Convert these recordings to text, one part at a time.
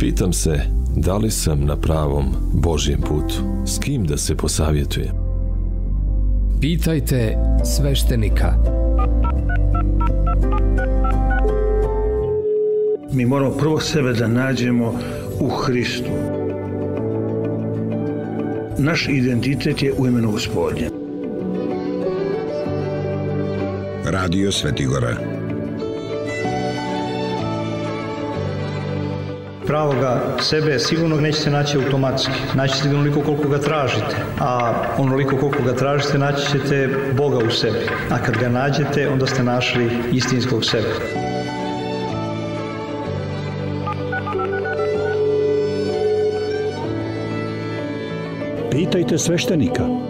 Pitam se da li sam na pravom Božjem putu. S kim da se posavjetujem? Pitajte sveštenika. Mi moramo prvo sebe da nađemo u Hristu. Naš identitet je u imenu gospodnje. Radio Svetigora. Pravoga sebe sigurno nećete naći automatski. Naći ćete onoliko koliko ga tražite. A onoliko koliko ga tražite naći ćete Boga u sebi. A kad ga nađete, onda ste našli istinskog sebe. Pitajte sveštenika.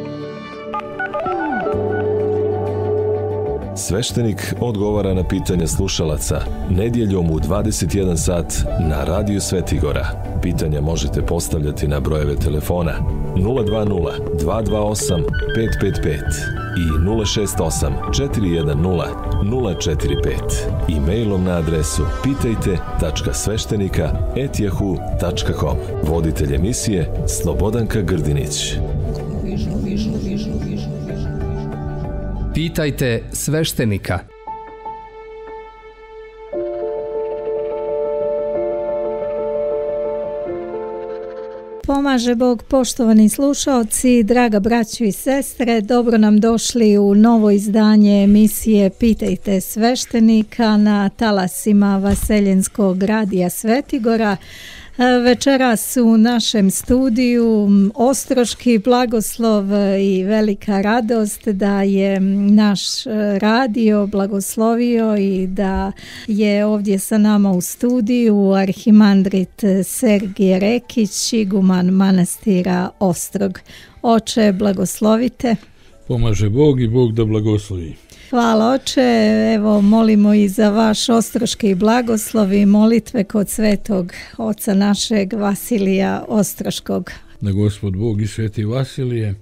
Sveštenik odgovara na pitanja slušalaca nedjeljom u 21 sat na Radio Svetigora. Pitanja možete postavljati na brojeve telefona 020 228 555 i 068 410 045 i mailom na adresu pitajte.sveštenika.etjahu.com Voditelj emisije Slobodanka Grdinić. Pitajte sveštenika. Pomaže Bog, poštovani slušalci, draga braćo i sestre, dobro nam došli u novo izdanje emisije Pitajte sveštenika na talasima Vaseljenskog radija Svetigora. Večeras u našem studiju ostroški blagoslov i velika radost da je naš radio blagoslovio i da je ovdje sa nama u studiju arhimandrit Sergije Rekić, iguman manastira Ostrog. Oče, blagoslovite. Pomaže Bog i Bog da blagoslovi. Hvala oče, evo molimo i za vaš ostroški blagoslov i molitve kod svetog oca našeg Vasilija Ostroškog. Da gospod Bog i sveti Vasilije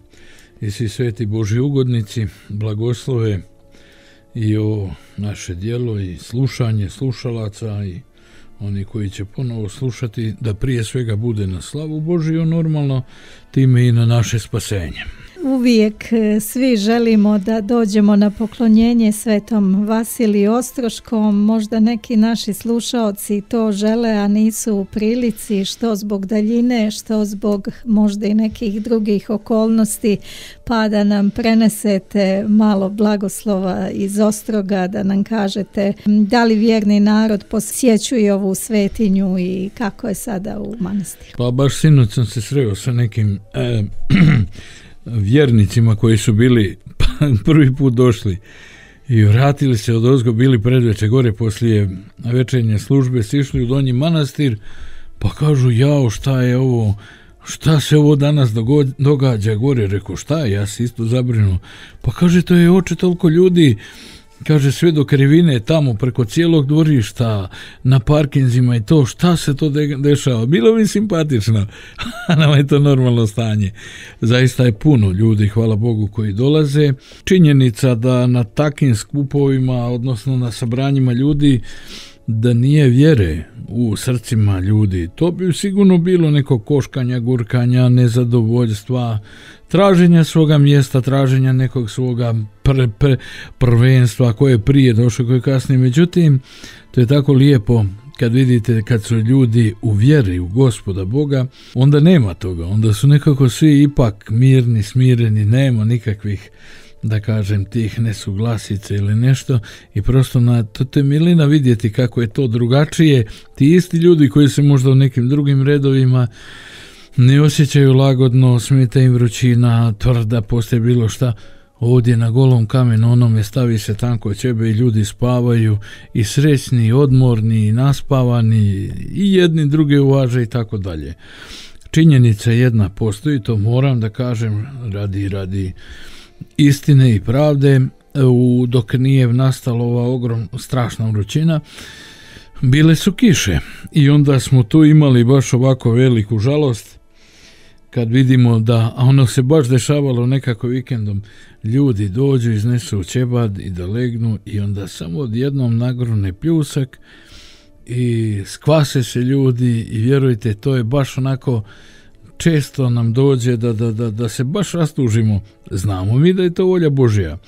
i svi sveti Boži ugodnici blagoslove i o naše dijelo i slušanje slušalaca i oni koji će ponovo slušati da prije svega bude na slavu Božiju normalno time i na naše spasenje. Uvijek e, svi želimo da dođemo na poklonjenje svetom Vasiliju Ostroškom, možda neki naši slušaoci to žele, a nisu u prilici, što zbog daljine, što zbog možda i nekih drugih okolnosti, pa da nam prenesete malo blagoslova iz Ostroga, da nam kažete da li vjerni narod posjećuje ovu svetinju i kako je sada u manastiru. Pa baš sinoć sam se sreo sa nekim e, vjernicima koji su bili prvi put došli i vratili se od ozgo, bili predveče gore poslije večernje službe, sišli u donji manastir, pa kažu, jao, šta je ovo, šta se ovo danas događa? Gore, rekao, šta, ja se isto zabrinu, pa kaže, to je oče toliko ljudi, kaže sve do krivine tamo preko cijelog dvorišta na parkinzima i to šta se to dešava? Bilo mi simpatično a nama je to normalno stanje. Zaista je puno ljudi hvala Bogu koji dolaze. Činjenica da na takim skupovima odnosno na sabranjima ljudi da nije vjere u srcima ljudi, to bi sigurno bilo neko koškanja, gurkanja, nezadovoljstva, traženja svoga mjesta, traženja nekog svoga prvenstva koje je prije došlo, koje je kasnije. Međutim, to je tako lijepo kad vidite kad su ljudi u vjeri u gospoda Boga, onda nema toga, onda su nekako svi ipak mirni, smireni, nema nikakvih da kažem tih nesuglasica ili nešto i prosto na to te milina vidjeti kako je to drugačije ti isti ljudi koji se možda u nekim drugim redovima ne osjećaju lagodno, smeta im vrućina, tvrda, postoje bilo šta, ovdje na golom kamenu onome stavi se tanko ćebe i ljudi spavaju i srećni, i odmorni, i naspavani, i jedni druge uvaže i tako dalje. Činjenica jedna postoji, to moram da kažem, radi, radi istine i pravde, u, dok nije nastala ova ogrom, strašna vrućina, bile su kiše. I onda smo tu imali baš ovako veliku žalost kad vidimo da, ono se baš dešavalo nekako vikendom, ljudi dođu, iznesu u čebad i da legnu i onda samo odjednom nagrune pljusak i skvase se ljudi i vjerujte, to je baš onako često nam dođe da, da, da, da se baš rastužimo. Znamo mi da je to volja Božja.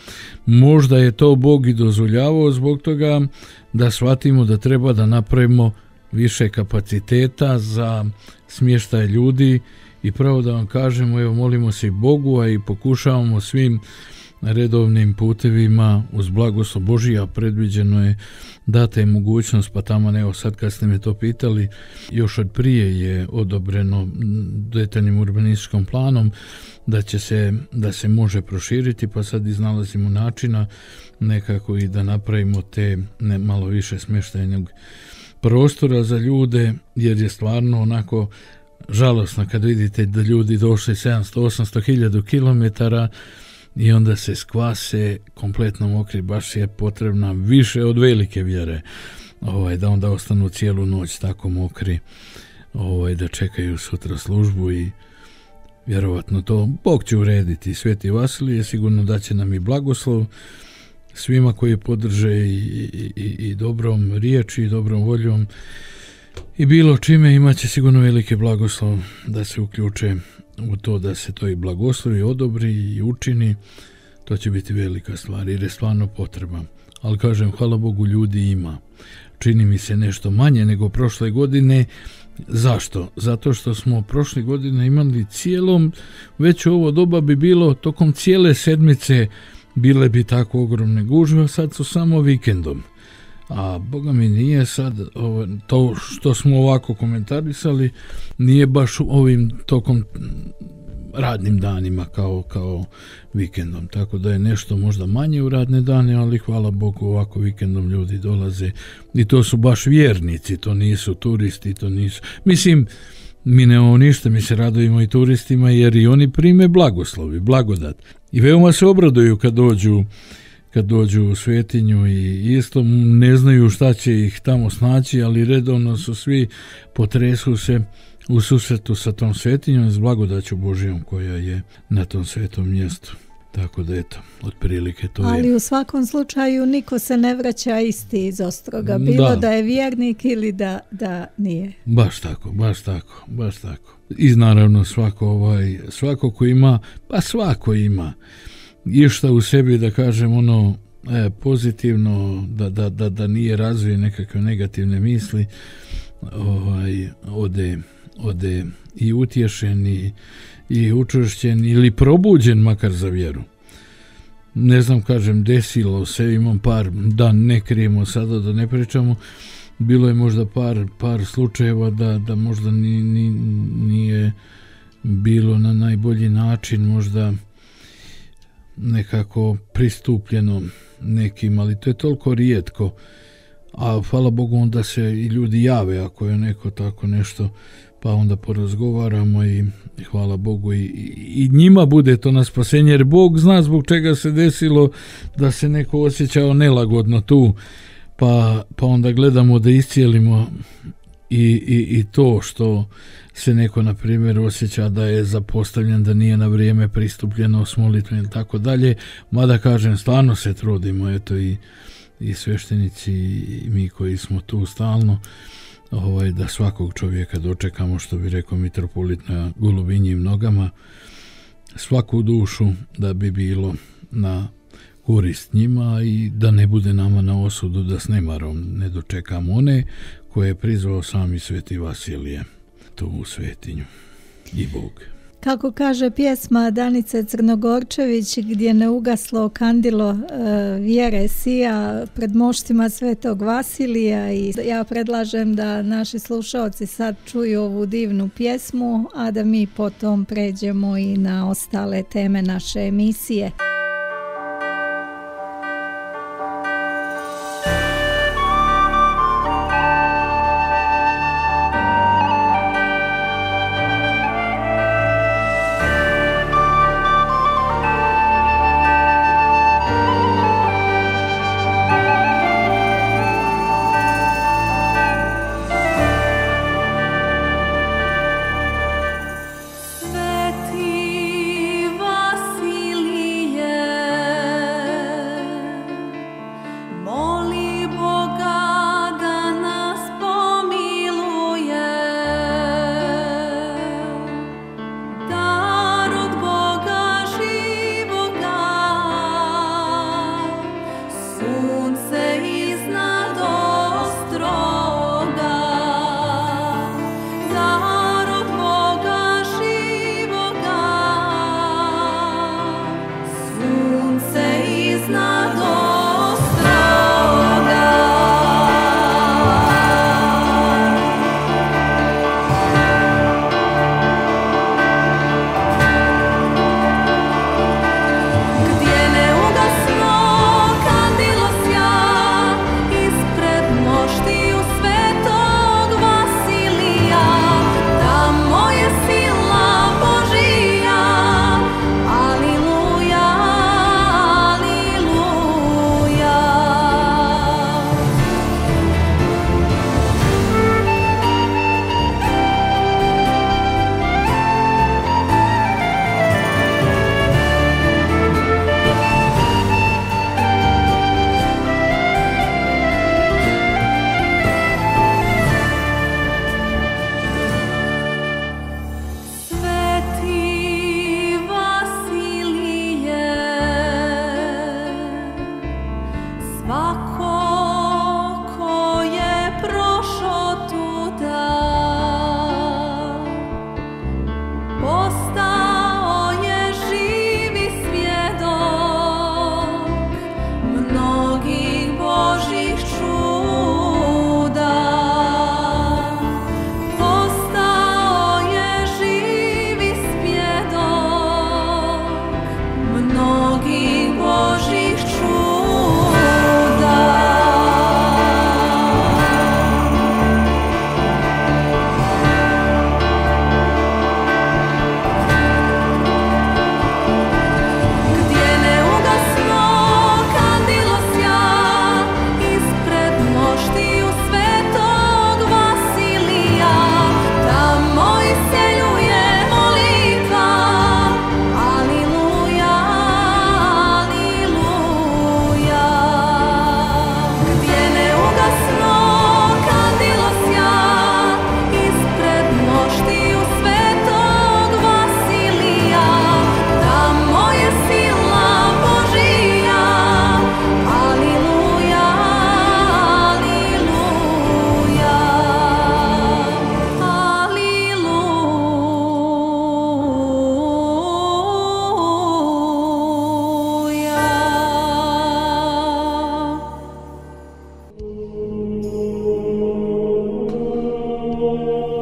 Možda je to Bog i dozvoljavao zbog toga da shvatimo da treba da napravimo više kapaciteta za smještaj ljudi i pravo da vam kažemo, evo molimo se i Bogu, a i pokušavamo svim redovnim putevima uz blagoslov Božija predviđeno je data je mogućnost, pa tamo evo sad kad ste me to pitali, još od prije je odobreno detaljnim urbanističkom planom da će se, da se može proširiti, pa sad iznalazimo načina nekako i da napravimo te ne, malo više smještajnog prostora za ljude, jer je stvarno onako žalosno kad vidite da ljudi došli 700-800 hiljadu kilometara i onda se skvase kompletno mokri, baš je potrebna više od velike vjere ovaj, da onda ostanu cijelu noć tako mokri ovaj, da čekaju sutra službu i vjerovatno to Bog će urediti. Sveti Vasilije sigurno da će nam i blagoslov svima koji podrže i, i, i, dobrom riječi i dobrom voljom i bilo čime imaće sigurno velike blagoslov da se uključe u to da se to i blagoslovi, odobri i učini, to će biti velika stvar jer je stvarno potreba. Ali kažem, hvala Bogu, ljudi ima. Čini mi se nešto manje nego prošle godine. Zašto? Zato što smo prošle godine imali cijelom, već ovo doba bi bilo tokom cijele sedmice bile bi tako ogromne gužve, a sad su samo vikendom. A boga mi nije sad ovo, to što smo ovako komentarisali nije baš ovim tokom radnim danima kao, kao vikendom. Tako da je nešto možda manje u radne dane, ali hvala Bogu ovako vikendom ljudi dolaze i to su baš vjernici, to nisu turisti, to nisu... Mislim, mi nemamo ništa, mi se radujemo i turistima jer i oni prime blagoslovi, blagodat. I veoma se obraduju kad dođu kad dođu u svetinju i isto ne znaju šta će ih tamo snaći, ali redovno su svi potresu se u susretu sa tom svetinjom s blagodaću Božijom koja je na tom svetom mjestu. Tako da eto, otprilike to Ali je. u svakom slučaju niko se ne vraća isti iz Ostroga, bilo da, Da. je vjernik ili da, da nije. Baš tako, baš tako, baš tako. I naravno svako ovaj, svako ko ima, pa svako ima išta u sebi da kažem ono e, pozitivno, da, da, da, da nije razvije nekakve negativne misli, ovaj, ode, ode i utješen i, i učvršćen ili probuđen makar za vjeru. Ne znam, kažem, desilo se, imam par, da ne krijemo sada, da ne pričamo, bilo je možda par, par slučajeva da, da možda ni, ni, nije bilo na najbolji način, možda nekako pristupljeno nekim, ali to je toliko rijetko. A hvala Bogu onda se i ljudi jave ako je neko tako nešto, pa onda porazgovaramo i hvala Bogu i, i njima bude to na spasenje, jer Bog zna zbog čega se desilo da se neko osjećao nelagodno tu, pa, pa onda gledamo da iscijelimo i, i, i to što se neko na primjer osjeća da je zapostavljen, da nije na vrijeme pristupljeno s molitvom i tako dalje, mada kažem stvarno se trudimo, eto i, i sveštenici i mi koji smo tu stalno, ovaj, da svakog čovjeka dočekamo, što bi rekao mitropolit na golubinjim nogama, svaku dušu da bi bilo na korist njima i da ne bude nama na osudu da s nemarom ne dočekamo one koje je prizvao sami sveti Vasilije tu u svetinju i Bog. Kako kaže pjesma Danice Crnogorčević gdje ne ugaslo kandilo e, vjere sija pred moštima svetog Vasilija i ja predlažem da naši slušalci sad čuju ovu divnu pjesmu, a da mi potom pređemo i na ostale teme naše emisije.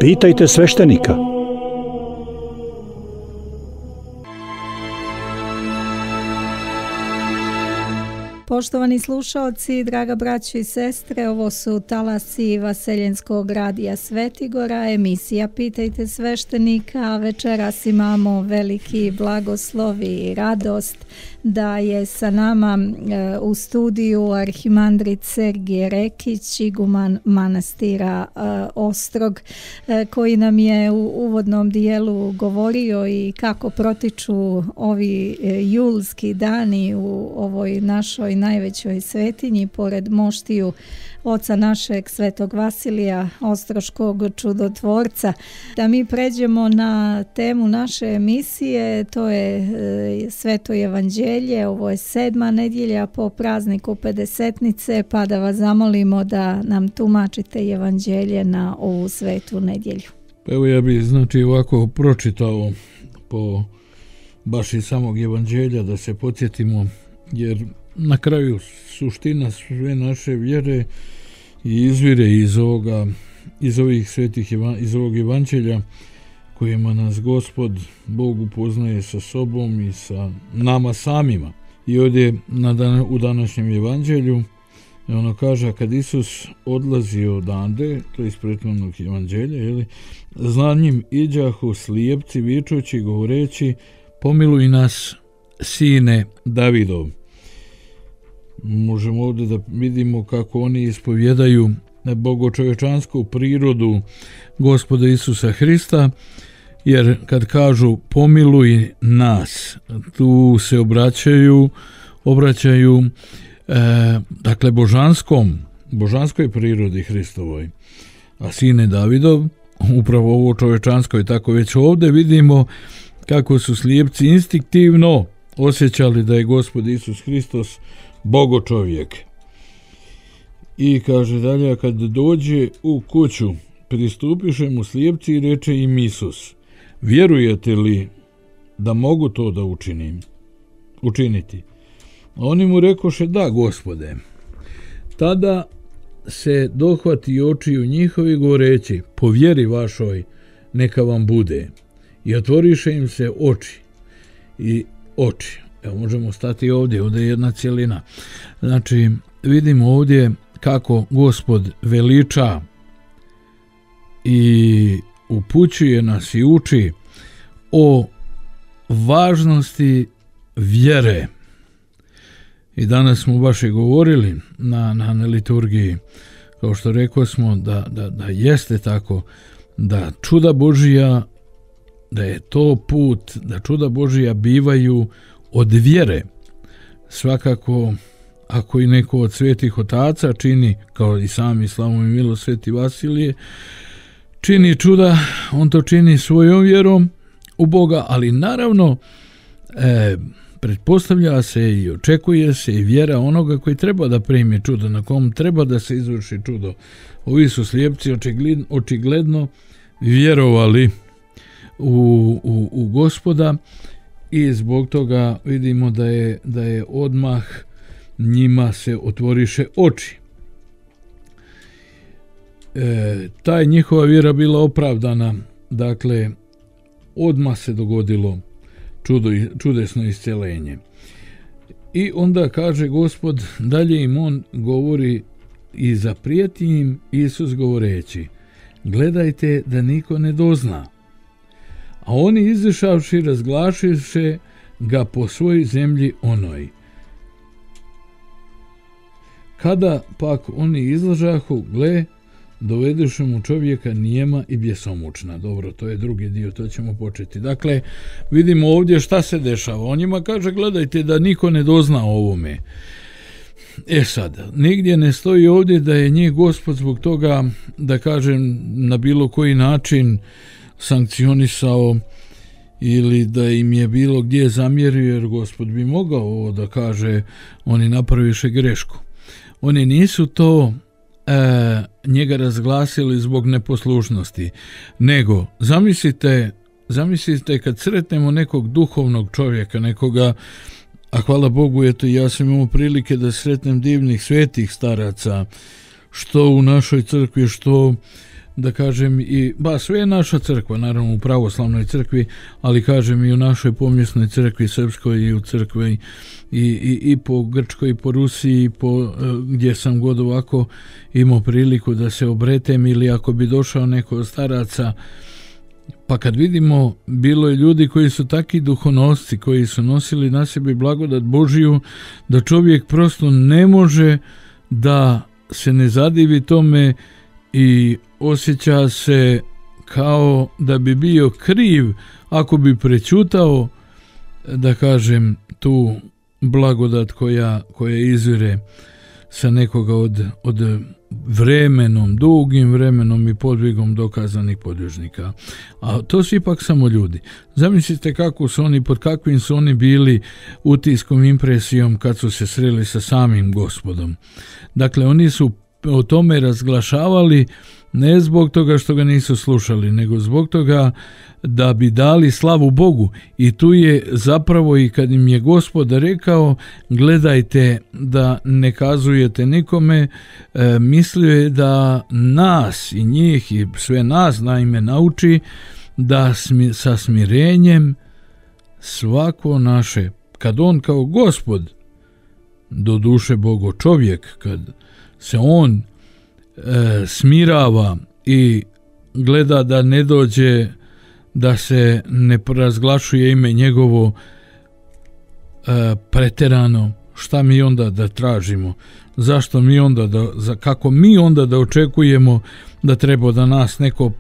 Pitajte sveštenika. Poštovani slušalci, draga braćo i sestre, ovo su talasi Vaseljenskog radija Svetigora, emisija Pitajte sveštenika. Večeras imamo veliki blagoslov i radost da je sa nama e, u studiju arhimandrit Sergije Rekić, iguman manastira e, Ostrog, e, koji nam je u uvodnom dijelu govorio i kako protiču ovi julski dani u ovoj našoj najvećoj svetinji pored moštiju oca našeg svetog Vasilija Ostroškog čudotvorca. Da mi pređemo na temu naše emisije, to je e, sveto evanđelje, ovo je sedma nedjelja po prazniku Pedesetnice, pa da vas zamolimo da nam tumačite evanđelje na ovu svetu nedjelju. Evo ja bih znači ovako pročitao po baš iz samog evanđelja da se podsjetimo jer na kraju suština sve naše vjere i izvire iz ovoga iz ovih svetih iz ovog evanđelja kojima nas gospod Bog upoznaje sa sobom i sa nama samima. I ovdje na u današnjem evanđelju ono kaže, kad Isus odlazi odande, to je iz prethodnog evanđelja, jeli, za njim iđahu slijepci vičući, govoreći, pomiluj nas, sine Davidov možemo ovdje da vidimo kako oni ispovjedaju bogočovečansku prirodu gospoda Isusa Hrista, jer kad kažu pomiluj nas, tu se obraćaju, obraćaju e, dakle božanskom, božanskoj prirodi Hristovoj. A sine Davidov, upravo ovo čovečansko i tako već ovdje vidimo kako su slijepci instinktivno osjećali da je gospod Isus Hristos bogo čovjek. I kaže dalje, kad dođe u kuću, pristupiše mu slijepci i reče im Isus, vjerujete li da mogu to da učinim? Učiniti. A oni mu rekoše, da, gospode. Tada se dohvati oči u njihovi goreći, po vjeri vašoj, neka vam bude. I otvoriše im se oči. I oči. Evo možemo stati ovdje, ovdje je jedna cijelina. Znači, vidimo ovdje kako gospod veliča i upućuje nas i uči o važnosti vjere. I danas smo baš i govorili na, na, na liturgiji, kao što rekao smo da, da, da jeste tako, da čuda Božija, da je to put, da čuda Božija bivaju od vjere. Svakako, ako i neko od svetih otaca čini, kao i sami slavom i milo sveti Vasilije, čini čuda, on to čini svojom vjerom u Boga, ali naravno, e, pretpostavlja se i očekuje se i vjera onoga koji treba da primi čudo, na kom treba da se izvrši čudo. Ovi su slijepci očigledno, očigledno vjerovali u, u, u gospoda i zbog toga vidimo da je, da je odmah njima se otvoriše oči. E, taj njihova vjera bila opravdana, dakle, odmah se dogodilo čudo, čudesno iscelenje. I onda kaže gospod, dalje im on govori i zaprijeti im Isus govoreći, gledajte da niko ne dozna. A oni izašavši razglašiše ga po svojoj zemlji onoj. Kada pak oni izlažahu, gle, dovedeš mu čovjeka nijema i bjesomučna. Dobro, to je drugi dio, to ćemo početi. Dakle, vidimo ovdje šta se dešava. On njima kaže, gledajte da niko ne dozna o ovome. E sad, nigdje ne stoji ovdje da je njih gospod zbog toga, da kažem, na bilo koji način sankcionisao ili da im je bilo gdje zamjerio, jer gospod bi mogao ovo da kaže, oni napraviše grešku. Oni nisu to e, njega razglasili zbog neposlušnosti, nego zamislite, zamislite kad sretnemo nekog duhovnog čovjeka, nekoga, a hvala Bogu, eto ja sam imao prilike da sretnem divnih svetih staraca, što u našoj crkvi, što da kažem i ba sve naša crkva naravno u pravoslavnoj crkvi ali kažem i u našoj pomjesnoj crkvi srpskoj i u crkvi i, i, i po Grčkoj i po Rusiji i po, e, gdje sam god ovako imao priliku da se obretem ili ako bi došao neko od staraca pa kad vidimo bilo je ljudi koji su taki duhonosci koji su nosili na sebi blagodat Božiju da čovjek prosto ne može da se ne zadivi tome i osjeća se kao da bi bio kriv ako bi prećutao da kažem tu blagodat koja, koja izvire sa nekoga od, od vremenom, dugim vremenom i podvigom dokazanih podvižnika. A to su ipak samo ljudi. Zamislite kako su oni, pod kakvim su oni bili utiskom, impresijom kad su se sreli sa samim gospodom. Dakle, oni su o tome razglašavali ne zbog toga što ga nisu slušali, nego zbog toga da bi dali slavu Bogu. I tu je zapravo i kad im je gospod rekao, gledajte da ne kazujete nikome, e, mislio je da nas i njih i sve nas naime nauči da smi, sa smirenjem svako naše, kad on kao gospod, do duše Bogo čovjek, kad se on e, smirava i gleda da ne dođe da se ne razglašuje ime njegovo e, preterano. Šta mi onda da tražimo? Zašto mi onda da kako mi onda da očekujemo da treba da nas neko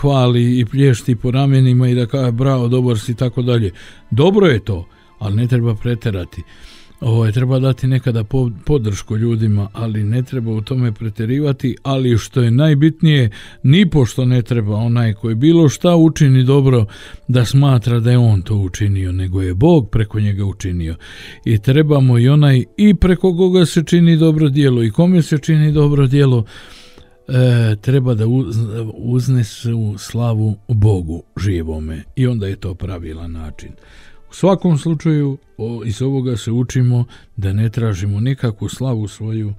hvali i plješti po ramenima i da kaže bravo dobar si tako dalje. Dobro je to ali ne treba preterati ovaj, treba dati nekada podršku ljudima, ali ne treba u tome preterivati, ali što je najbitnije, ni pošto ne treba onaj koji bilo šta učini dobro da smatra da je on to učinio, nego je Bog preko njega učinio. I trebamo i onaj i preko koga se čini dobro dijelo i kome se čini dobro dijelo, e, treba da uznesu slavu Bogu živome i onda je to pravilan način. U svakom slučaju iz ovoga se učimo da ne tražimo nikakvu slavu svoju,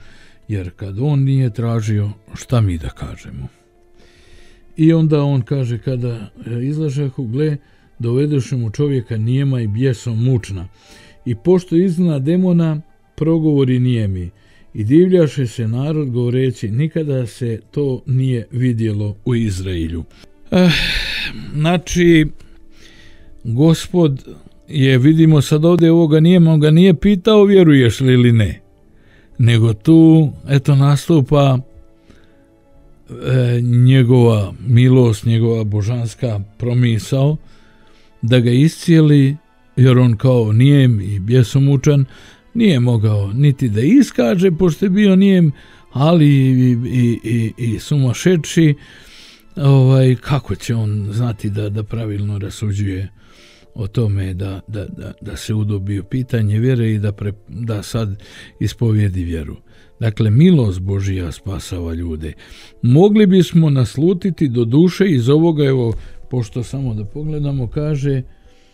jer kad on nije tražio, šta mi da kažemo? I onda on kaže, kada e, izlažahu, gle, dovedeš mu čovjeka nijema i bjesom mučna. I pošto izna demona, progovori nijemi. I divljaše se narod govoreći, nikada se to nije vidjelo u Izraelju. Eh, znači, gospod je vidimo sad ovdje ovoga nije, on ga nije pitao vjeruješ li ili ne, nego tu eto nastupa e, njegova milost, njegova božanska promisao da ga iscijeli jer on kao nijem i bjesomučan nije mogao niti da iskaže pošto je bio nijem ali i, i, i, i sumašeći ovaj, kako će on znati da, da pravilno rasuđuje o tome da, da, da, da se udobio pitanje vjere i da, pre, da sad ispovijedi vjeru. Dakle, milost Božija spasava ljude. Mogli bismo naslutiti do duše iz ovoga, evo, pošto samo da pogledamo, kaže,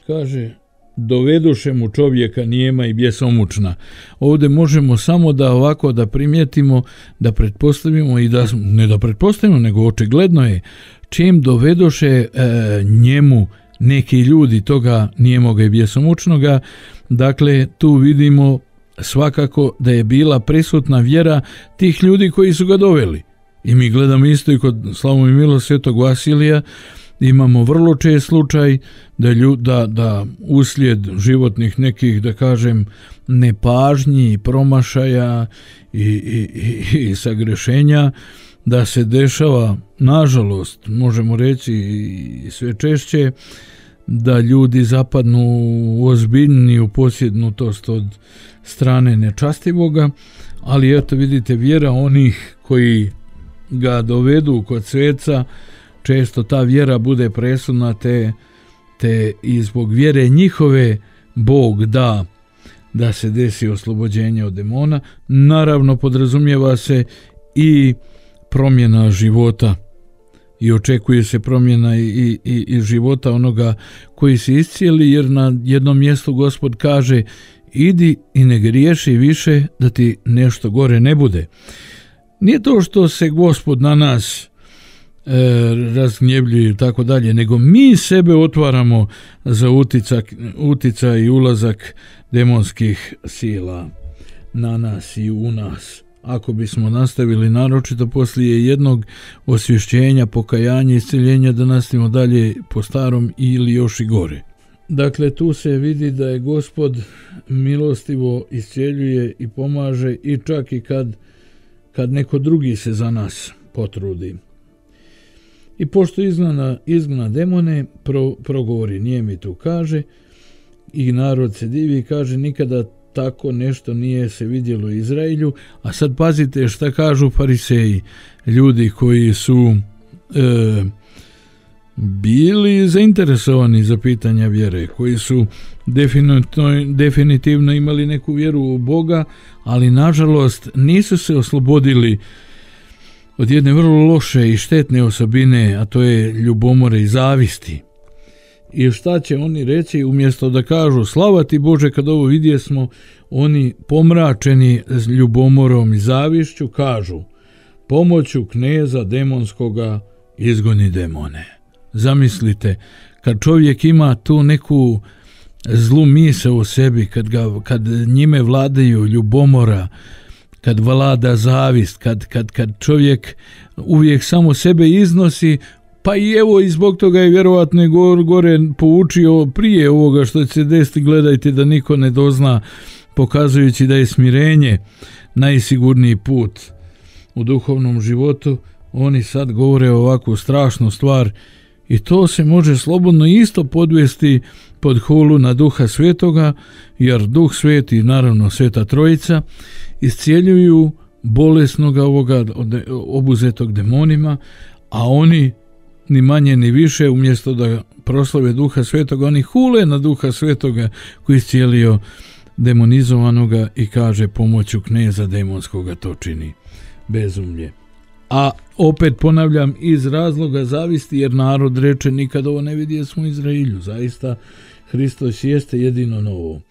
kaže, doveduše mu čovjeka nijema i bjesomučna. Ovdje možemo samo da ovako da primijetimo, da pretpostavimo i da, ne da pretpostavimo, nego očigledno je čim dovedoše e, njemu neki ljudi toga nijemoga i bjesomučnoga, dakle tu vidimo svakako da je bila prisutna vjera tih ljudi koji su ga doveli. I mi gledamo isto i kod slavom i milo svetog Vasilija, imamo vrlo čest slučaj da, da, da uslijed životnih nekih, da kažem, nepažnji, promašaja i, i, i, i sagrešenja, da se dešava, nažalost, možemo reći i sve češće, da ljudi zapadnu u ozbiljniju posjednutost od strane nečastivoga, ali eto vidite vjera onih koji ga dovedu kod sveca, često ta vjera bude presudna te, te i zbog vjere njihove Bog da da se desi oslobođenje od demona. Naravno podrazumijeva se i promjena života i očekuje se promjena i, i, i života onoga koji se iscijeli jer na jednom mjestu gospod kaže idi i ne griješi više da ti nešto gore ne bude. Nije to što se gospod na nas e, razgnjevljuje i tako dalje, nego mi sebe otvaramo za uticak, utica i ulazak demonskih sila na nas i u nas. Ako bismo nastavili naročito poslije jednog osvješćenja, pokajanja i isceljenja da nastavimo dalje po starom ili još i gore. Dakle, tu se vidi da je gospod milostivo iscijeljuje i pomaže i čak i kad, kad neko drugi se za nas potrudi. I pošto izgna, izgna demone, pro, progovori nije mi tu kaže, i narod se divi i kaže nikada tako nešto nije se vidjelo Izraelju, a sad pazite šta kažu fariseji, ljudi koji su e, bili zainteresovani za pitanja vjere, koji su definitivno, definitivno imali neku vjeru u Boga, ali nažalost nisu se oslobodili od jedne vrlo loše i štetne osobine, a to je ljubomore i zavisti. I šta će oni reći umjesto da kažu slava ti Bože kad ovo vidje smo, oni pomračeni ljubomorom i zavišću kažu pomoću kneza demonskoga izgoni demone. Zamislite, kad čovjek ima tu neku zlu mise u sebi, kad, ga, kad njime vladaju ljubomora, kad vlada zavist, kad, kad, kad čovjek uvijek samo sebe iznosi, pa i evo i zbog toga je vjerovatno gore, gore poučio prije ovoga što će se desiti, gledajte da niko ne dozna, pokazujući da je smirenje najsigurniji put u duhovnom životu, oni sad govore ovakvu strašnu stvar i to se može slobodno isto podvesti pod hulu na duha svetoga, jer duh sveti, naravno sveta trojica, iscijeljuju bolesnoga ovoga obuzetog demonima, a oni ni manje ni više umjesto da proslave duha svetoga, oni hule na duha svetoga koji iscijelio demonizovanoga i kaže pomoću kneza demonskoga to čini bezumlje. A opet ponavljam iz razloga zavisti jer narod reče nikad ovo ne vidi smo Izraelju. Zaista Hristos jeste jedino novo.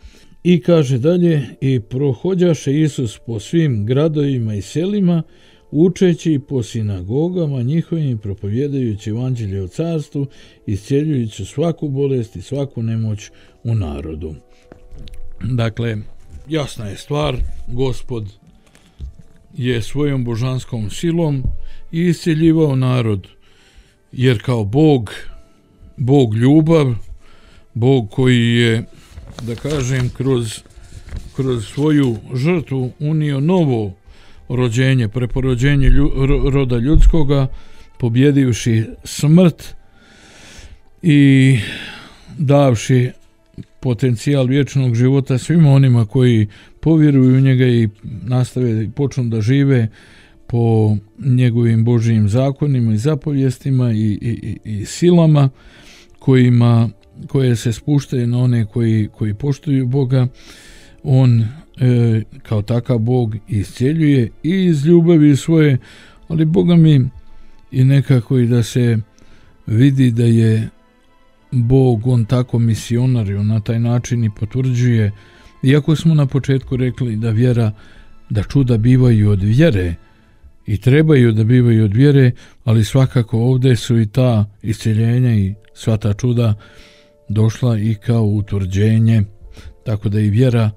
I kaže dalje, i prohođaše Isus po svim gradovima i selima, učeći po sinagogama njihovim propovjedajući evanđelje o carstvu, isceljujući svaku bolest i svaku nemoć u narodu. Dakle, jasna je stvar, gospod je svojom božanskom silom isceljivao narod, jer kao Bog, Bog ljubav, Bog koji je, da kažem, kroz, kroz svoju žrtvu unio novo rođenje, preporođenje lju, roda ljudskoga, pobjedivši smrt i davši potencijal vječnog života svima onima koji povjeruju u njega i nastave i počnu da žive po njegovim Božijim zakonima i zapovjestima i, i, i, silama kojima koje se spuštaju na one koji, koji poštuju Boga, on e, kao takav Bog iscijeljuje i iz ljubavi svoje, ali Boga mi i nekako i da se vidi da je Bog on tako misionar i on na taj način i potvrđuje. Iako smo na početku rekli da vjera da čuda bivaju od vjere i trebaju da bivaju od vjere, ali svakako ovdje su i ta isceljenja i sva ta čuda došla i kao utvrđenje, tako da i vjera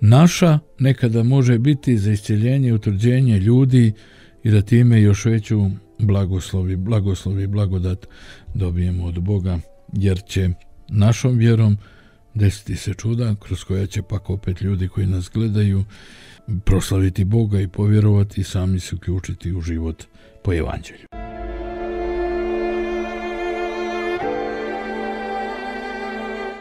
naša nekada može biti za isceljenje i utvrđenje ljudi i da time još veću blagoslovi, blagoslovi, blagodat dobijemo od Boga, jer će našom vjerom desiti se čuda kroz koja će pak opet ljudi koji nas gledaju proslaviti Boga i povjerovati i sami se uključiti u život po evanđelju.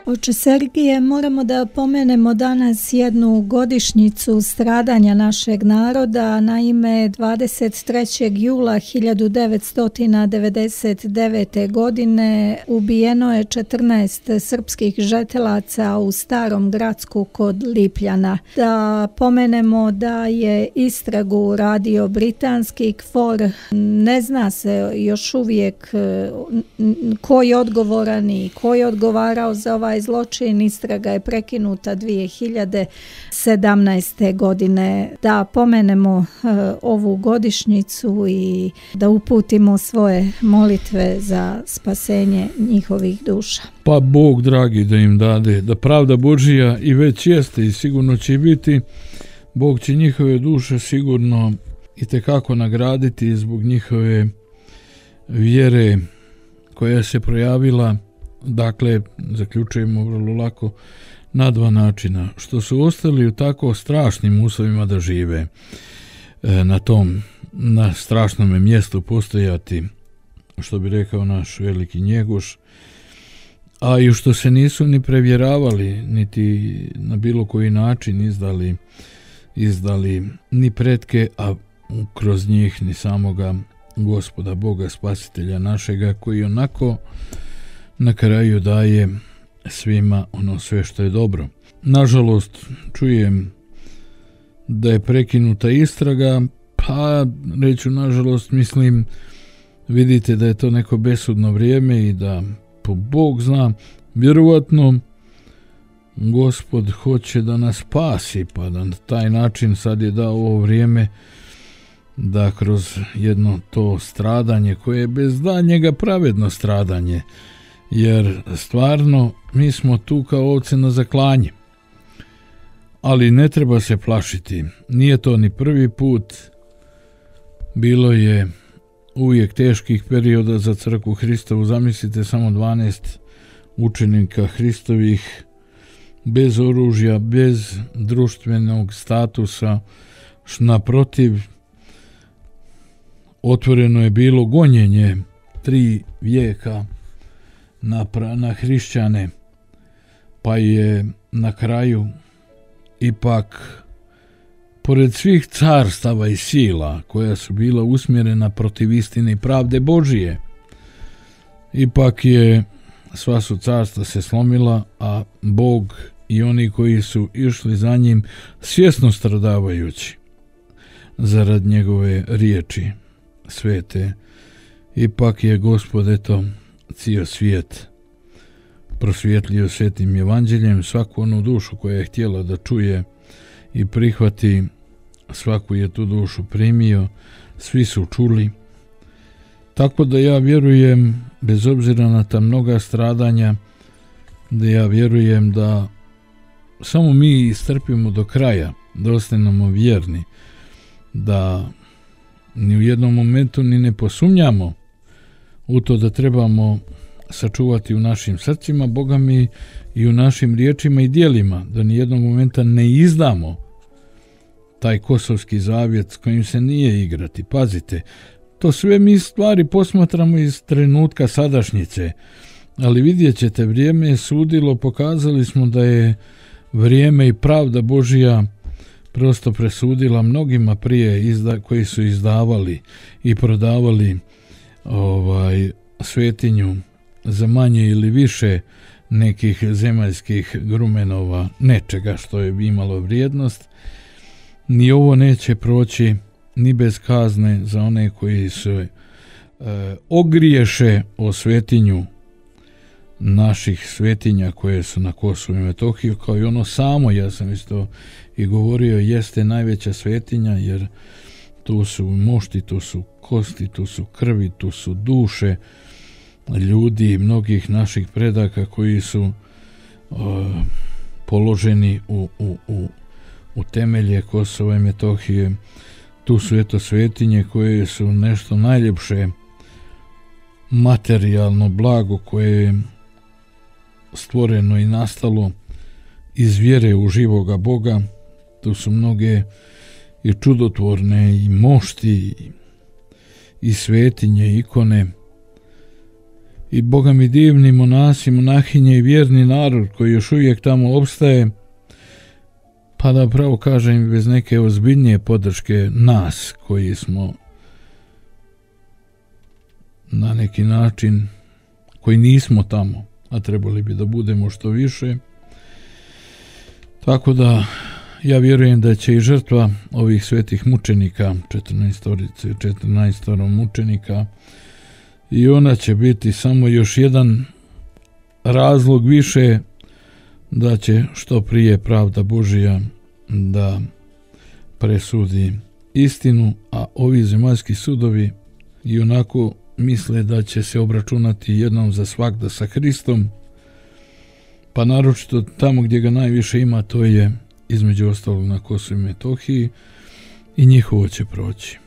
Oče Sergije, moramo da pomenemo danas jednu godišnjicu stradanja našeg naroda. Naime, 23. jula 1999. godine ubijeno je 14 srpskih žetelaca u starom gradsku kod Lipljana. Da pomenemo da je istragu radio britanski KFOR. Ne zna se još uvijek ko je odgovoran i ko je odgovarao za ovaj ovaj zločin. Istraga je prekinuta 2017. godine. Da pomenemo e, ovu godišnjicu i da uputimo svoje molitve za spasenje njihovih duša. Pa Bog dragi da im dade, da pravda Božija i već jeste i sigurno će biti, Bog će njihove duše sigurno i tekako nagraditi zbog njihove vjere koja se projavila Dakle, zaključujemo vrlo lako na dva načina. Što su ostali u tako strašnim uslovima da žive e, na tom na strašnom mjestu postojati, što bi rekao naš veliki njegoš, a i što se nisu ni prevjeravali, niti na bilo koji način izdali, izdali ni pretke, a kroz njih ni samoga gospoda Boga spasitelja našega, koji onako na kraju daje svima ono sve što je dobro. Nažalost, čujem da je prekinuta istraga, pa reću nažalost mislim vidite da je to neko besudno vrijeme i da po Bog zna, vjerovatno gospod hoće da nas spasi, pa na taj način sad je dao ovo vrijeme da kroz jedno to stradanje koje je bez danjega pravedno stradanje jer stvarno mi smo tu kao ovce na zaklanje. Ali ne treba se plašiti, nije to ni prvi put, bilo je uvijek teških perioda za crkvu Hristovu, zamislite samo 12 učenika Hristovih, bez oružja, bez društvenog statusa, naprotiv, otvoreno je bilo gonjenje tri vijeka, na, na hrišćane, pa je na kraju ipak pored svih carstava i sila koja su bila usmjerena protiv istine i pravde Božije, ipak je sva su carstva se slomila, a Bog i oni koji su išli za njim svjesno stradavajući zarad njegove riječi svete, ipak je gospod eto cijel svijet prosvjetlio svetim evanđeljem svaku onu dušu koja je htjela da čuje i prihvati svaku je tu dušu primio svi su čuli. Tako da ja vjerujem bez obzira na ta mnoga stradanja da ja vjerujem da samo mi istrpimo do kraja da ostanemo vjerni da ni u jednom momentu ni ne posumnjamo u to da trebamo sačuvati u našim srcima, Boga mi i u našim riječima i dijelima, da ni jednog momenta ne izdamo taj kosovski zavjet s kojim se nije igrati. Pazite, to sve mi stvari posmatramo iz trenutka sadašnjice, ali vidjet ćete, vrijeme je sudilo, pokazali smo da je vrijeme i pravda Božija prosto presudila mnogima prije koji su izdavali i prodavali ovaj svetinju za manje ili više nekih zemaljskih grumenova, nečega što je imalo vrijednost, ni ovo neće proći ni bez kazne za one koji se e, ogriješe o svetinju naših svetinja koje su na Kosovu i Metohiju, kao i ono samo, ja sam isto i govorio, jeste najveća svetinja, jer tu su mošti, tu su kosti, tu su krvi, tu su duše ljudi, mnogih naših predaka koji su uh, položeni u, u, u, u temelje Kosova i Metohije. Tu su eto svetinje koje su nešto najljepše materijalno blago koje je stvoreno i nastalo iz vjere u živoga Boga. Tu su mnoge i čudotvorne i mošti i svetinje, ikone i Boga mi divni monasi, monahinje i vjerni narod koji još uvijek tamo obstaje, pa da pravo kažem bez neke ozbiljnije podrške nas koji smo na neki način koji nismo tamo, a trebali bi da budemo što više. Tako da ja vjerujem da će i žrtva ovih svetih mučenika, 14 14 mučenika, i ona će biti samo još jedan razlog više da će što prije pravda Božija da presudi istinu, a ovi zemaljski sudovi i onako misle da će se obračunati jednom za svakda sa Hristom, pa naročito tamo gdje ga najviše ima, to je između ostalog na Kosovo i Metohiji i njihovo će proći.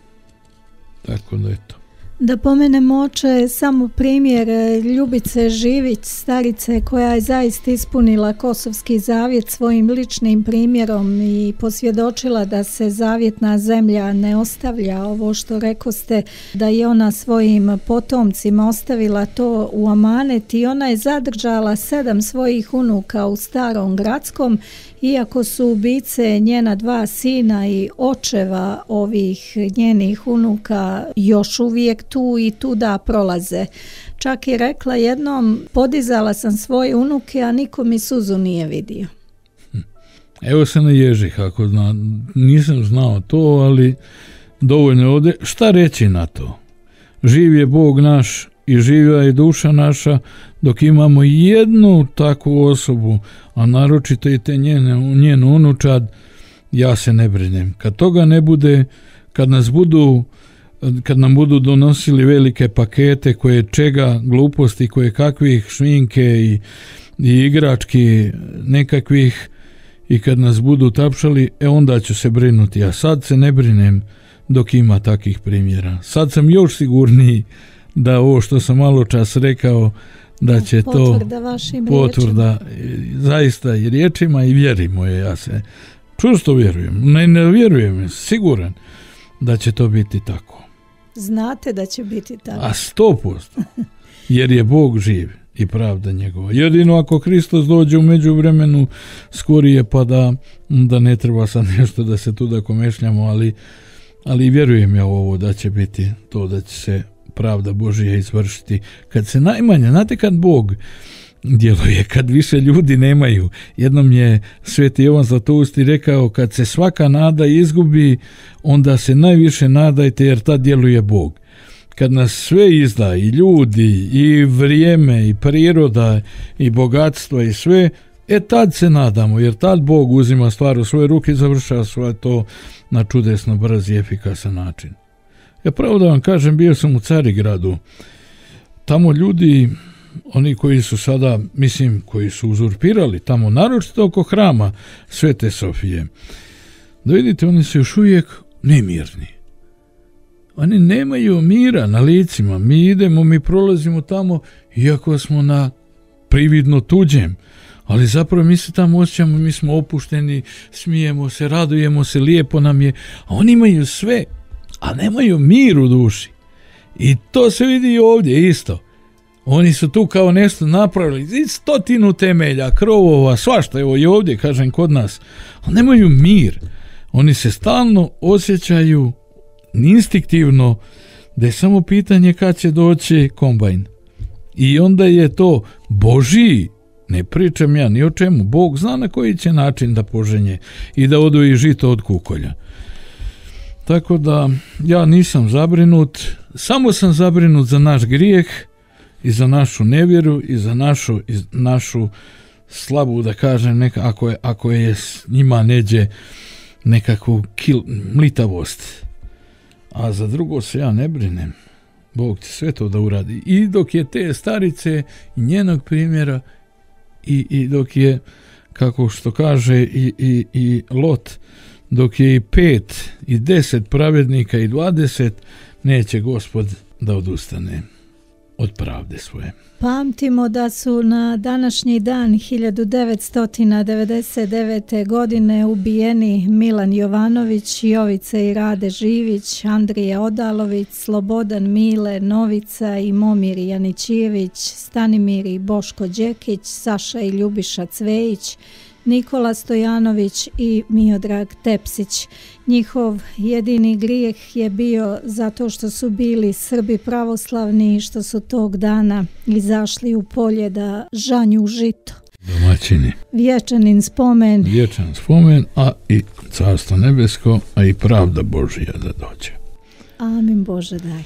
Tako da eto. Da pomenem oče samo primjer e, Ljubice Živić, starice koja je zaista ispunila Kosovski zavjet svojim ličnim primjerom i posvjedočila da se zavjetna zemlja ne ostavlja. Ovo što reko ste da je ona svojim potomcima ostavila to u amanet i ona je zadržala sedam svojih unuka u starom gradskom iako su ubice njena dva sina i očeva ovih njenih unuka još uvijek tu i tu da prolaze. Čak i rekla jednom, podizala sam svoje unuke, a niko mi suzu nije vidio. Evo se na ježih, ako zna, nisam znao to, ali dovoljno ovdje. Šta reći na to? Živ je Bog naš i živa je duša naša, dok imamo jednu takvu osobu, a naročito i te njene, njen unučad, ja se ne brinem. Kad toga ne bude, kad nas budu kad nam budu donosili velike pakete koje čega gluposti koje kakvih šminke i, i igrački nekakvih i kad nas budu tapšali e onda ću se brinuti a sad se ne brinem dok ima takih primjera sad sam još sigurniji da ovo što sam malo čas rekao da će potvrda to vašim potvrda riječima. zaista i riječima i vjerimo je ja se čusto vjerujem ne, ne vjerujem siguran da će to biti tako znate da će biti tako a sto posto jer je Bog živ i pravda njegova. Jedino ako Hristos dođe u međuvremenu skorije pa da, da ne treba sad nešto da se tu da komešljamo, ali, ali vjerujem ja ovo da će biti to da će se pravda Božija izvršiti. Kad se najmanje, znate kad Bog djeluje, kad više ljudi nemaju. Jednom je Sveti Jovan Zlatousti rekao, kad se svaka nada izgubi, onda se najviše nadajte jer tad djeluje Bog. Kad nas sve izda, i ljudi, i vrijeme, i priroda, i bogatstvo, i sve, e tad se nadamo, jer tad Bog uzima stvar u svoje ruke i završava svoje to na čudesno brz i efikasan način. Ja pravo da vam kažem, bio sam u Carigradu. Tamo ljudi, oni koji su sada, mislim, koji su uzurpirali tamo, naročito oko hrama Svete Sofije, da vidite, oni su još uvijek nemirni. Oni nemaju mira na licima. Mi idemo, mi prolazimo tamo, iako smo na prividno tuđem. Ali zapravo mi se tamo osjećamo, mi smo opušteni, smijemo se, radujemo se, lijepo nam je. A oni imaju sve a nemaju mir u duši. I to se vidi i ovdje isto. Oni su tu kao nešto napravili, stotinu temelja, krovova, svašta, evo i ovdje, kažem, kod nas. Ali nemaju mir. Oni se stalno osjećaju instinktivno da je samo pitanje kad će doći kombajn. I onda je to Boži Ne pričam ja ni o čemu. Bog zna na koji će način da poženje i da odvoji žito od kukolja. Tako da ja nisam zabrinut, samo sam zabrinut za naš grijeh i za našu nevjeru i za našu, i našu slabu, da kažem, neka, ako, je, ako je njima neđe nekakvu kil, mlitavost. A za drugo se ja ne brinem. Bog će sve to da uradi. I dok je te starice njenog primjera i, i dok je, kako što kaže i, i, i Lot, dok je i pet i deset pravednika i dvadeset, neće gospod da odustane od pravde svoje. Pamtimo da su na današnji dan 1999. godine ubijeni Milan Jovanović, Jovica i Rade Živić, Andrija Odalović, Slobodan Mile, Novica i Momir Janićijević, Stanimir i Boško Đekić, Saša i Ljubiša Cvejić, Nikola Stojanović i Miodrag Tepsić. Njihov jedini grijeh je bio zato što su bili Srbi pravoslavni i što su tog dana izašli u polje da žanju žito. Domaćini. Vječanin spomen. Vječan spomen, a i carstvo nebesko, a i pravda Božija da dođe. Amin Bože daj.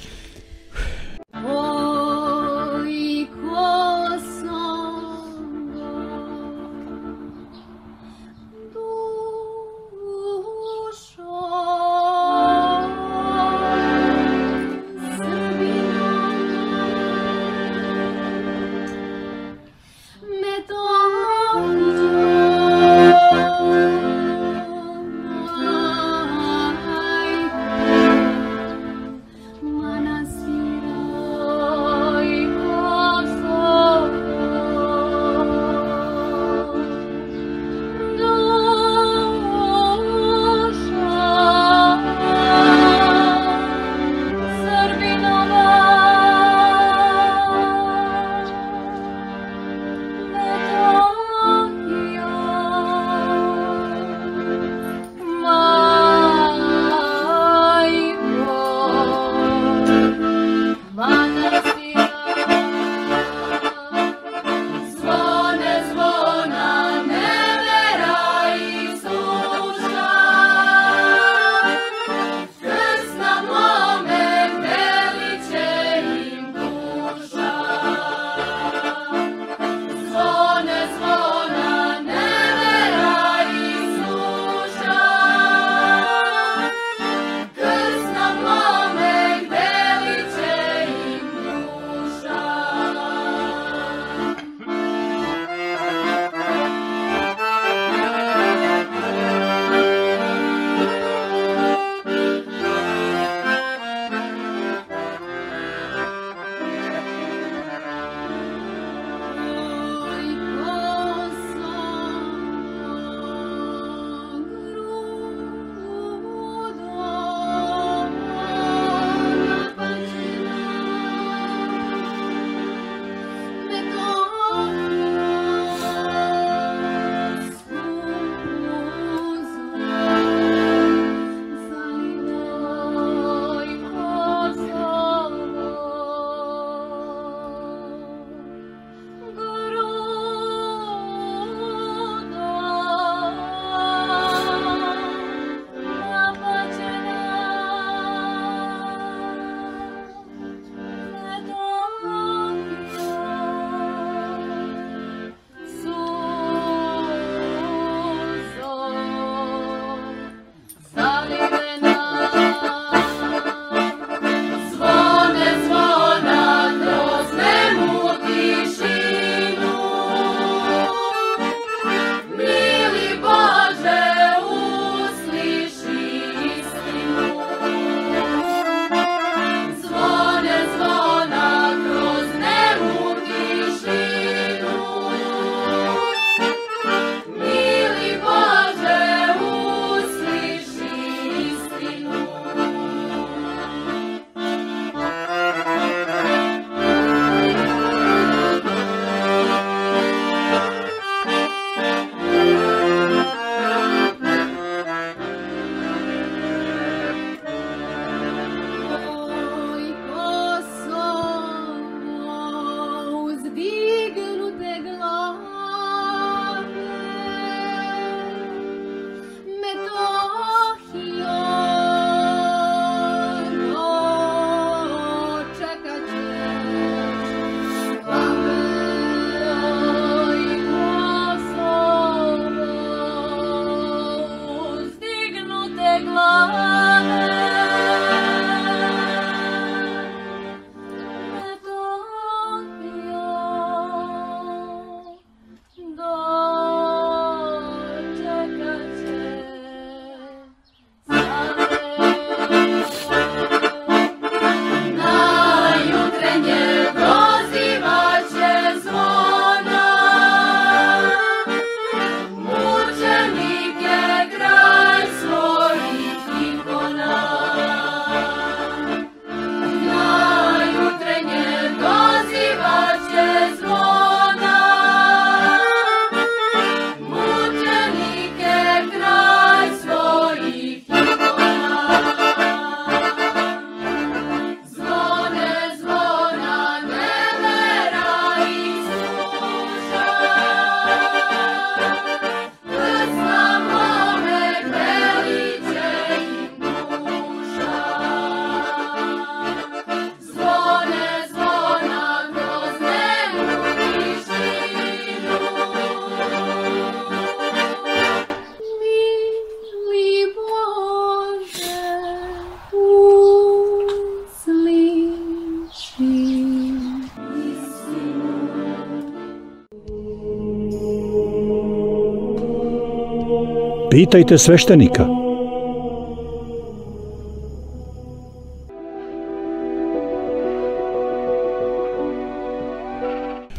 Pitajte sveštenika.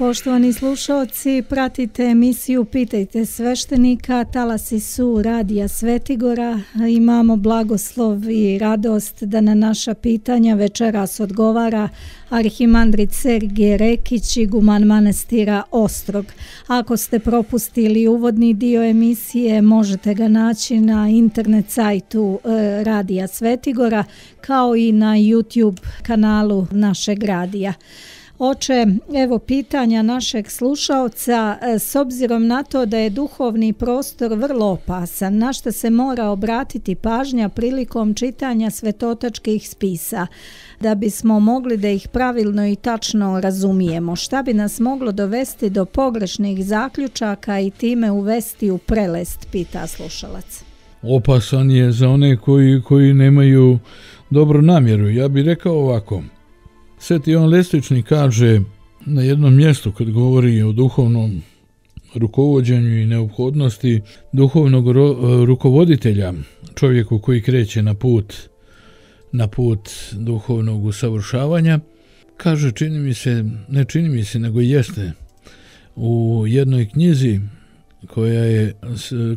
Poštovani slušalci, pratite emisiju Pitajte sveštenika, talasi su Radija Svetigora. Imamo blagoslov i radost da na naša pitanja večeras odgovara Arhimandrit Sergije Rekić i Guman manastira Ostrog. Ako ste propustili uvodni dio emisije, možete ga naći na internet sajtu e, Radija Svetigora kao i na YouTube kanalu našeg radija. Oče, evo pitanja našeg slušalca, e, s obzirom na to da je duhovni prostor vrlo opasan, na što se mora obratiti pažnja prilikom čitanja svetotačkih spisa, da bismo mogli da ih pravilno i tačno razumijemo, šta bi nas moglo dovesti do pogrešnih zaključaka i time uvesti u prelest, pita slušalac. Opasan je za one koji, koji nemaju dobru namjeru. Ja bih rekao ovako – Sveti Ivan Lestični kaže na jednom mjestu kad govori o duhovnom rukovođenju i neophodnosti duhovnog rukovoditelja, čovjeku koji kreće na put na put duhovnog usavršavanja, kaže čini mi se, ne čini mi se, nego jeste u jednoj knjizi koja je,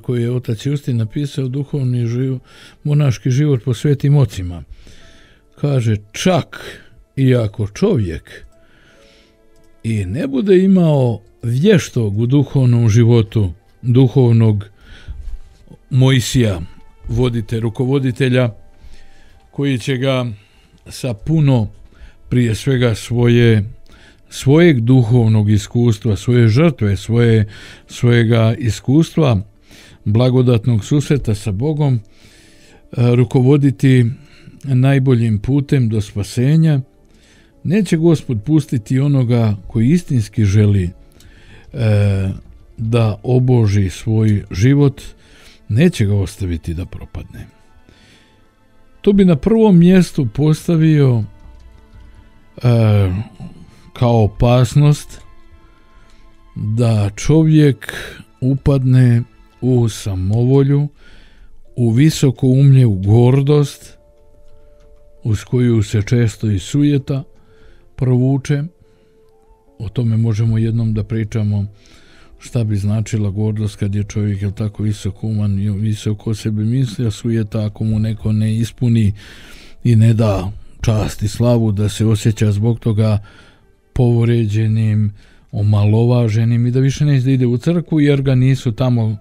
koju je otac Justin napisao duhovni živ, monaški život po svetim ocima. Kaže čak iako čovjek i ne bude imao vještog u duhovnom životu, duhovnog Mojsija, vodite rukovoditelja, koji će ga sa puno prije svega svoje svojeg duhovnog iskustva, svoje žrtve, svoje, svojega iskustva, blagodatnog susreta sa Bogom, rukovoditi najboljim putem do spasenja Neće gospod pustiti onoga koji istinski želi e, da oboži svoj život, neće ga ostaviti da propadne. To bi na prvom mjestu postavio e, kao opasnost da čovjek upadne u samovolju, u visoko umlje, u gordost, uz koju se često i sujeta, provuče. O tome možemo jednom da pričamo šta bi značila gordost kad je čovjek je tako visok uman i visoko sebe misli, a sujeta ako mu neko ne ispuni i ne da čast i slavu da se osjeća zbog toga povoređenim, omalovaženim i da više ne ide u crku jer ga nisu tamo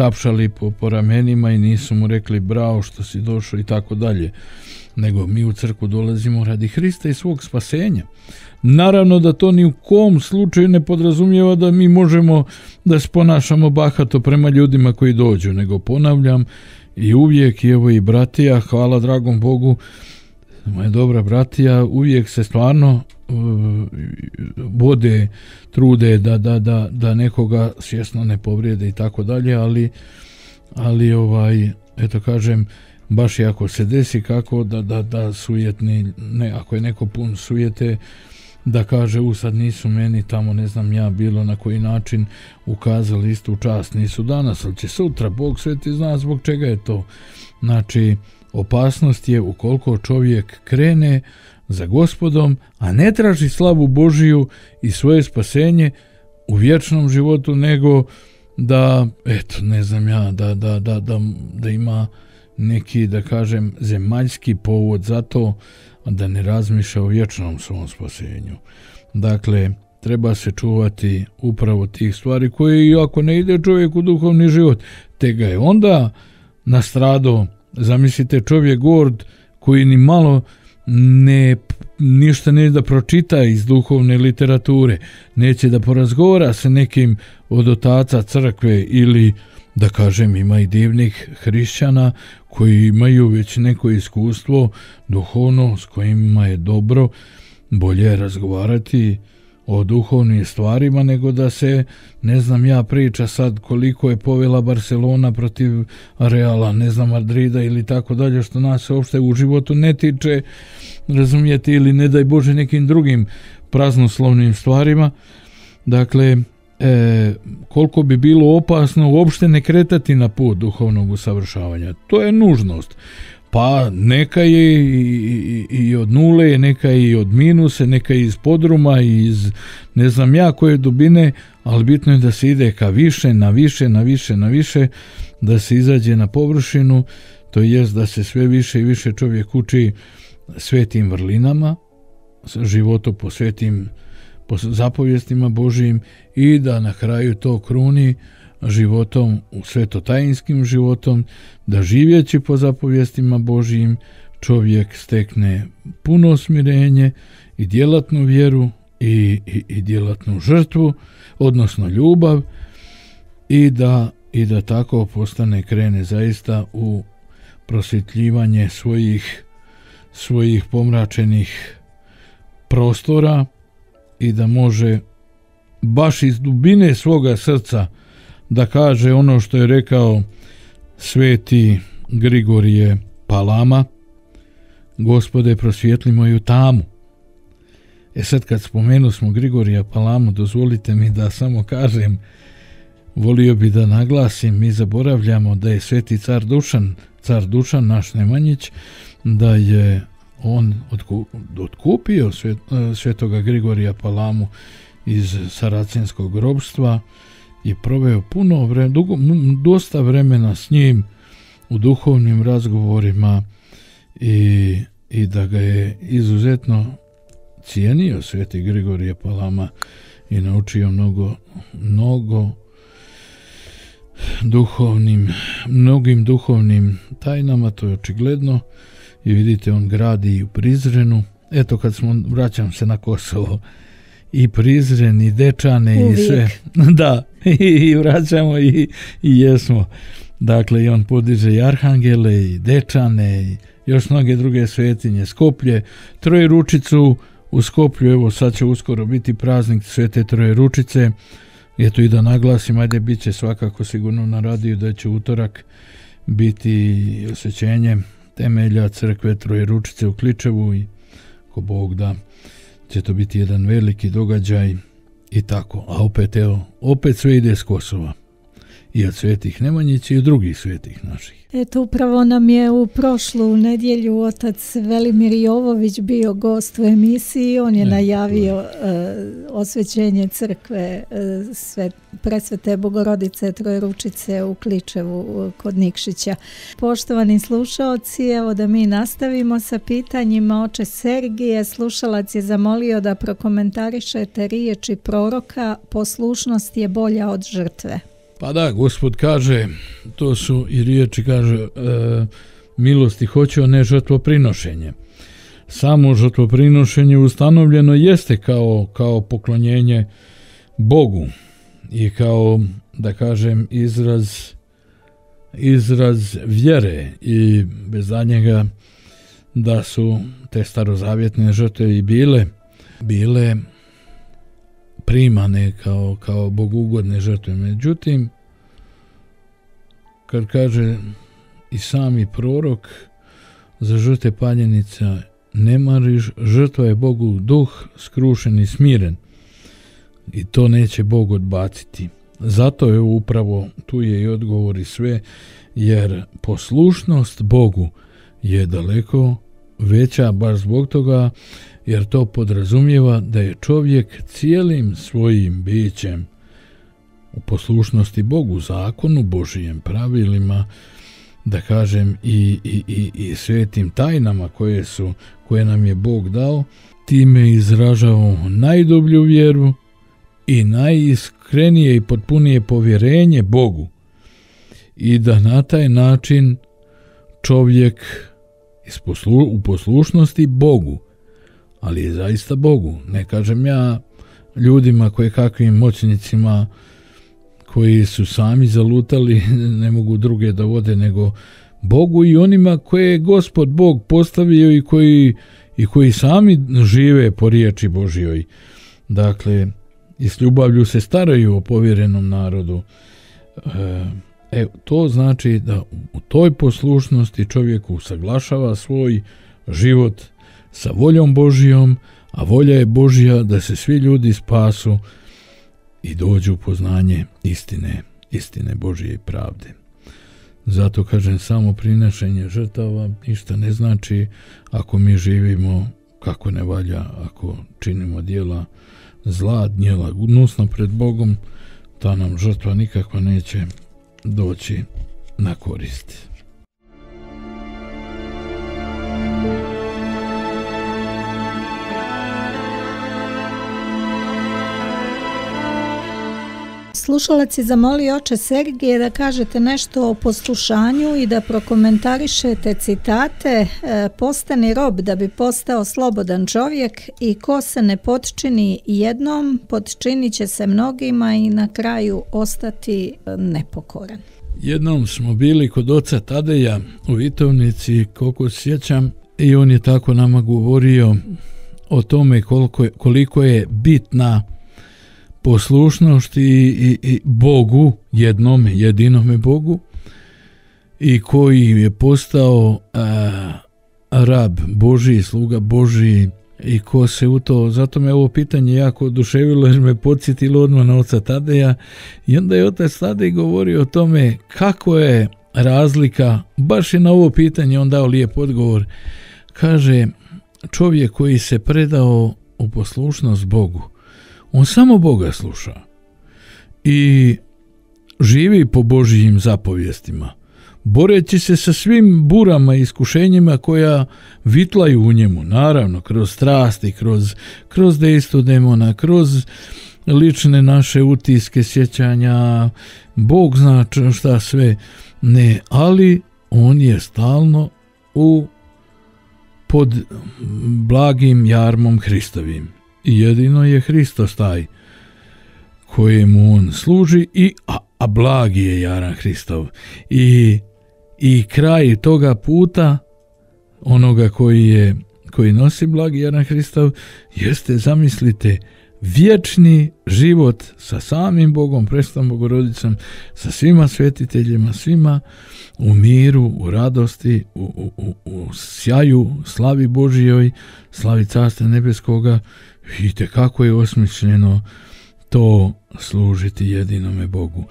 tapšali po, po ramenima i nisu mu rekli bravo što si došao i tako dalje nego mi u crku dolazimo radi Hrista i svog spasenja. Naravno da to ni u kom slučaju ne podrazumijeva da mi možemo da se ponašamo bahato prema ljudima koji dođu, nego ponavljam i uvijek, evo i bratija, hvala dragom Bogu, moja dobra bratija, uvijek se stvarno bode, trude da, da, da, da nekoga svjesno ne povrijede i tako dalje, ali, ali ovaj, eto kažem, baš i ako se desi kako da, da, da sujetni, ne, ako je neko pun sujete, da kaže u sad nisu meni tamo ne znam ja bilo na koji način ukazali istu čast nisu danas ali će sutra Bog sveti zna zbog čega je to. Znači opasnost je ukoliko čovjek krene za gospodom a ne traži slavu Božiju i svoje spasenje u vječnom životu nego da eto ne znam ja da, da, da, da, da ima neki, da kažem, zemaljski povod za to da ne razmišlja o vječnom svom spasenju. Dakle, treba se čuvati upravo tih stvari koje ako ne ide čovjek u duhovni život, te ga je onda nastrado, zamislite čovjek gord koji ni malo ne ništa ne da pročita iz duhovne literature, neće da porazgovara sa nekim od otaca crkve ili da kažem ima i divnih hrišćana koji imaju već neko iskustvo duhovno s kojima je dobro bolje razgovarati o duhovnim stvarima nego da se ne znam ja priča sad koliko je povela Barcelona protiv Reala, ne znam Madrida ili tako dalje što nas uopšte u životu ne tiče razumijete ili ne daj Bože nekim drugim praznoslovnim stvarima dakle e, koliko bi bilo opasno uopšte ne kretati na put duhovnog usavršavanja. To je nužnost. Pa neka je i, i, i od nule, neka je i od minuse, neka je iz podruma, iz ne znam ja koje dubine, ali bitno je da se ide ka više, na više, na više, na više, da se izađe na površinu, to jest da se sve više i više čovjek uči svetim vrlinama, životu po svetim po zapovjestima Božijim i da na kraju to kruni životom, svetotajinskim životom, da živjeći po zapovjestima Božijim čovjek stekne puno smirenje i djelatnu vjeru i, i, i djelatnu žrtvu, odnosno ljubav i da, i da tako postane krene zaista u prosvjetljivanje svojih svojih pomračenih prostora i da može baš iz dubine svoga srca da kaže ono što je rekao sveti Grigorije Palama Gospode prosvjetli moju tamu. E sad kad spomenu smo Grigorija Palamu dozvolite mi da samo kažem volio bi da naglasim mi zaboravljamo da je sveti car Dušan car Dušan naš Nemanjić da je on otkupio svet, svetoga Grigorija Palamu iz Saracenskog grobstva i proveo puno vremena, dugo, dosta vremena s njim u duhovnim razgovorima i, i da ga je izuzetno cijenio sveti Grigorije Palama i naučio mnogo, mnogo duhovnim, mnogim duhovnim tajnama, to je očigledno, i vidite on gradi u Prizrenu. Eto kad smo, vraćam se na Kosovo, i Prizren i Dečane Uvijek. i sve. Da, i vraćamo i, i jesmo. Dakle, i on podiže i Arhangele i Dečane i još mnoge druge svetinje. Skoplje, Troje Ručicu u Skoplju, evo sad će uskoro biti praznik Svete Troje Ručice. Eto i da naglasim, ajde bit će svakako sigurno na radiju da će utorak biti osvećenje temelja crkve Troje Ručice u Kličevu i ko Bog da će to biti jedan veliki događaj i tako. A opet, evo, opet sve ide s Kosova. I od svetih Nemanjića i od drugih svetih naših. Eto, upravo nam je u prošlu nedjelju otac Velimir Jovović bio gost u emisiji. On je Ne, najavio uh, osvećenje crkve uh, sve, presvete Bogorodice Trojručice u Kličevu uh, kod Nikšića. Poštovani slušalci, evo da mi nastavimo sa pitanjima. Oče Sergije, slušalac je zamolio da prokomentarišete riječi proroka poslušnost je bolja od žrtve. Pa da, gospod kaže, to su i riječi kaže, e, milosti hoće, ne žrtvoprinošenje. Samo žrtvoprinošenje ustanovljeno jeste kao, kao poklonjenje Bogu i kao, da kažem, izraz izraz vjere i bez njega da su te starozavjetne žrtve i bile bile primane kao, kao bogugodne žrtve. Međutim, kad kaže i sami prorok za žrtve paljenica ne mariš, žrtva je Bogu duh skrušen i smiren i to neće Bog odbaciti. Zato je upravo, tu je i odgovor i sve, jer poslušnost Bogu je daleko veća baš zbog toga jer to podrazumijeva da je čovjek cijelim svojim bićem u poslušnosti Bogu, zakonu, Božijem pravilima, da kažem i, i, i, i svetim tajnama koje su koje nam je Bog dao, time izražavamo najdublju vjeru i najiskrenije i potpunije povjerenje Bogu i da na taj način čovjek u poslušnosti Bogu ali je zaista Bogu. Ne kažem ja ljudima koje kakvim moćnicima koji su sami zalutali, ne mogu druge da vode, nego Bogu i onima koje je gospod Bog postavio i koji, i koji sami žive po riječi Božjoj. Dakle, i s ljubavlju se staraju o povjerenom narodu. E, to znači da u toj poslušnosti čovjek usaglašava svoj život sa voljom Božijom, a volja je Božija da se svi ljudi spasu i dođu u poznanje istine, istine Božije i pravde. Zato kažem samo prinašenje žrtava ništa ne znači ako mi živimo kako ne valja, ako činimo dijela zla, djela gnusno pred Bogom, ta nam žrtva nikakva neće doći na korist. Slušalac je zamolio oče Sergije da kažete nešto o poslušanju i da prokomentarišete citate e, postani rob da bi postao slobodan čovjek i ko se ne potčini jednom, potčinit će se mnogima i na kraju ostati e, nepokoran. Jednom smo bili kod oca Tadeja u Vitovnici, koliko sjećam, i on je tako nama govorio o tome koliko, koliko je bitna poslušnost i, i, i Bogu, jednome, jedinome Bogu, i koji je postao a, rab Boži, sluga Boži i ko se u to, zato me ovo pitanje jako oduševilo jer me podsjetilo odmah na oca Tadeja i onda je otac Tadej govorio o tome kako je razlika, baš je na ovo pitanje on dao lijep odgovor, kaže čovjek koji se predao u poslušnost Bogu, on samo Boga sluša. I živi po Božijim zapovjestima, boreći se sa svim burama i iskušenjima koja vitlaju u njemu, naravno, kroz strasti, kroz, kroz dejstvo demona, kroz lične naše utiske, sjećanja, Bog zna šta sve, ne, ali on je stalno u pod blagim jarmom Hristovim jedino je Hristos taj kojemu on služi i a, a blagi je Jaran Hristov. I, i kraj toga puta onoga koji je koji nosi blagi Jaran Hristov jeste zamislite vječni život sa samim Bogom, prestom Bogorodicom, sa svima svetiteljima, svima u miru, u radosti, u, u, u sjaju, slavi Božijoj, slavi Carstva Nebeskoga, Vidite kako je osmišljeno to služiti jedinome Bogu.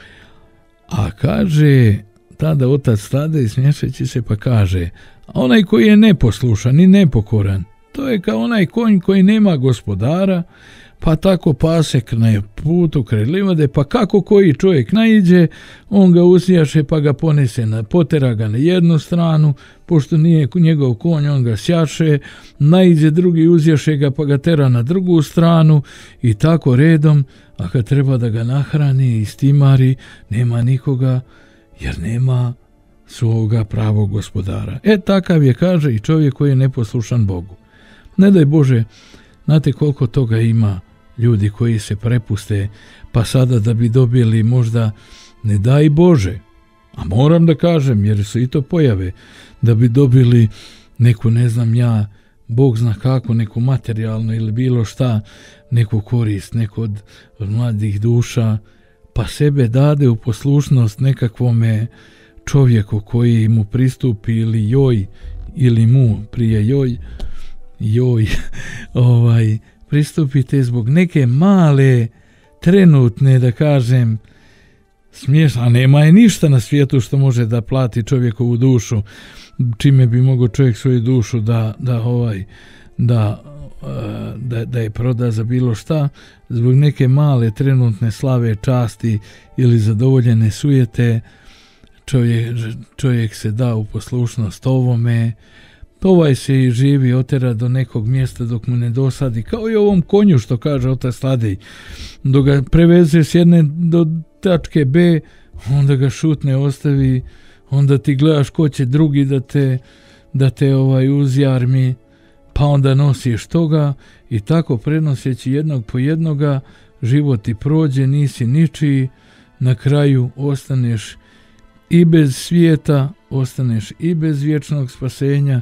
A kaže tada otac stade i smješeći se pa kaže, onaj koji je neposlušan i nepokoran, to je kao onaj konj koji nema gospodara, pa tako pasek na putu kraj livade, pa kako koji čovjek naiđe, on ga usjaše pa ga ponese, na, potera ga na jednu stranu, pošto nije njegov konj, on ga sjaše, naiđe drugi, uzjaše ga pa ga tera na drugu stranu i tako redom, a kad treba da ga nahrani i stimari, nema nikoga, jer nema svoga pravog gospodara. E takav je, kaže, i čovjek koji je neposlušan Bogu. Ne daj Bože, znate koliko toga ima ljudi koji se prepuste, pa sada da bi dobili možda, ne daj Bože, a moram da kažem, jer su i to pojave, da bi dobili neku, ne znam ja, Bog zna kako, neku materijalnu ili bilo šta, neku korist, neko od, od mladih duša, pa sebe dade u poslušnost nekakvome čovjeku koji mu pristupi ili joj, ili mu prije joj, joj, ovaj, pristupite zbog neke male, trenutne, da kažem, smiješno, a nema je ništa na svijetu što može da plati čovjekovu dušu, čime bi mogao čovjek svoju dušu da, da ovaj, da, da, da je proda za bilo šta, zbog neke male trenutne slave, časti ili zadovoljene sujete, čovjek, čovjek se da u poslušnost ovome, ovaj se i živi otera do nekog mjesta dok mu ne dosadi, kao i ovom konju što kaže otac Tadej. Dok ga preveze s jedne do tačke B, onda ga šutne, ostavi, onda ti gledaš ko će drugi da te, da te ovaj uzjarmi, pa onda nosiš toga i tako prenoseći jednog po jednoga, život ti prođe, nisi ničiji, na kraju ostaneš i bez svijeta, ostaneš i bez vječnog spasenja,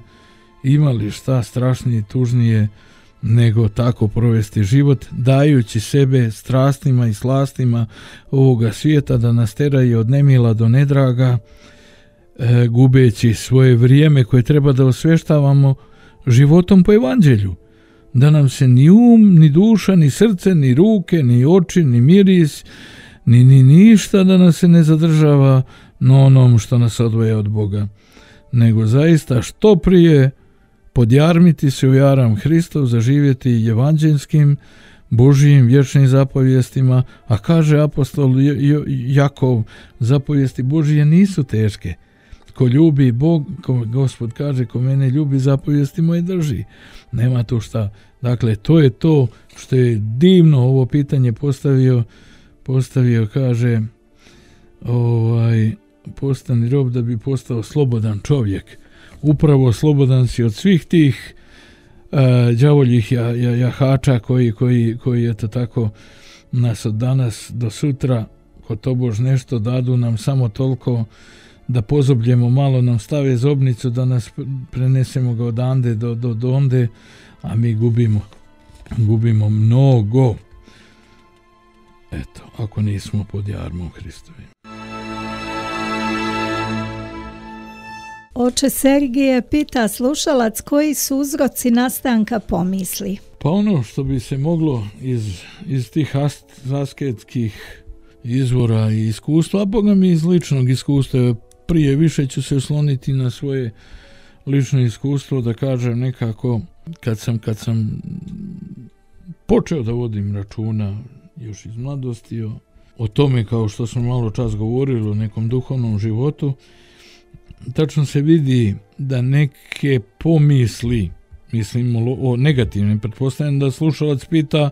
imali šta strašnije i tužnije nego tako provesti život, dajući sebe strastima i slastima ovoga svijeta da nas teraju od nemila do nedraga, e, gubeći svoje vrijeme koje treba da osveštavamo životom po evanđelju. da nam se ni um, ni duša, ni srce, ni ruke, ni oči, ni miris, ni, ni ništa da nas se ne zadržava na onom što nas odvoje od Boga, nego zaista što prije podjarmiti se u jaram Hristov, zaživjeti evanđelskim, Božijim vječnim zapovjestima, a kaže apostol Jakov, zapovijesti Božije nisu teške. Ko ljubi Bog, ko gospod kaže, ko mene ljubi, zapovijesti moje drži. Nema tu šta. Dakle, to je to što je divno ovo pitanje postavio, postavio, kaže, ovaj, postani rob da bi postao slobodan čovjek. Upravo slobodan si od svih tih đavoljih jahača koji, koji, koji eto tako nas od danas do sutra ko tobož nešto dadu nam samo toliko da pozobljemo malo nam stave zobnicu da nas prenesemo ga odande do, do, do onde a mi gubimo gubimo mnogo. Eto ako nismo pod jarmom Hristovim Oče Sergije pita slušalac koji su uzroci nastanka pomisli. Pa ono što bi se moglo iz, iz tih asketskih izvora i iskustva, a boga mi iz ličnog iskustva, prije više ću se osloniti na svoje lično iskustvo da kažem nekako kad sam kad sam počeo da vodim računa još iz mladosti o, o tome kao što smo malo čas govorili o nekom duhovnom životu tačno se vidi da neke pomisli, mislim o negativnim, pretpostavljam da slušalac pita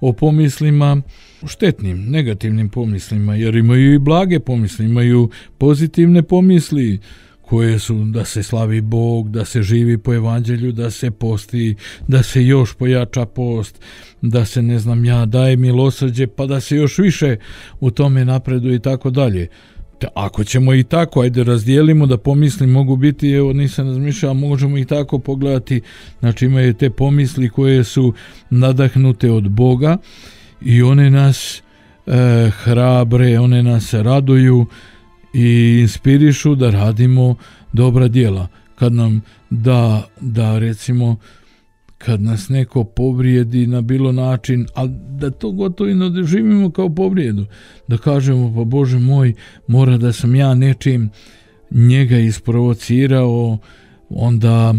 o pomislima štetnim, negativnim pomislima, jer imaju i blage pomisli, imaju pozitivne pomisli, koje su da se slavi Bog, da se živi po evanđelju, da se posti, da se još pojača post, da se ne znam ja daje milosrđe, pa da se još više u tome napredu i tako dalje ako ćemo i tako, ajde razdijelimo da pomisli mogu biti, evo nisam razmišljao, možemo i tako pogledati, znači imaju te pomisli koje su nadahnute od Boga i one nas e, hrabre, one nas raduju i inspirišu da radimo dobra djela. Kad nam da, da recimo kad nas neko povrijedi na bilo način, ali da to gotovo i ne doživimo kao povrijedu, da kažemo pa Bože moj, mora da sam ja nečim njega isprovocirao, onda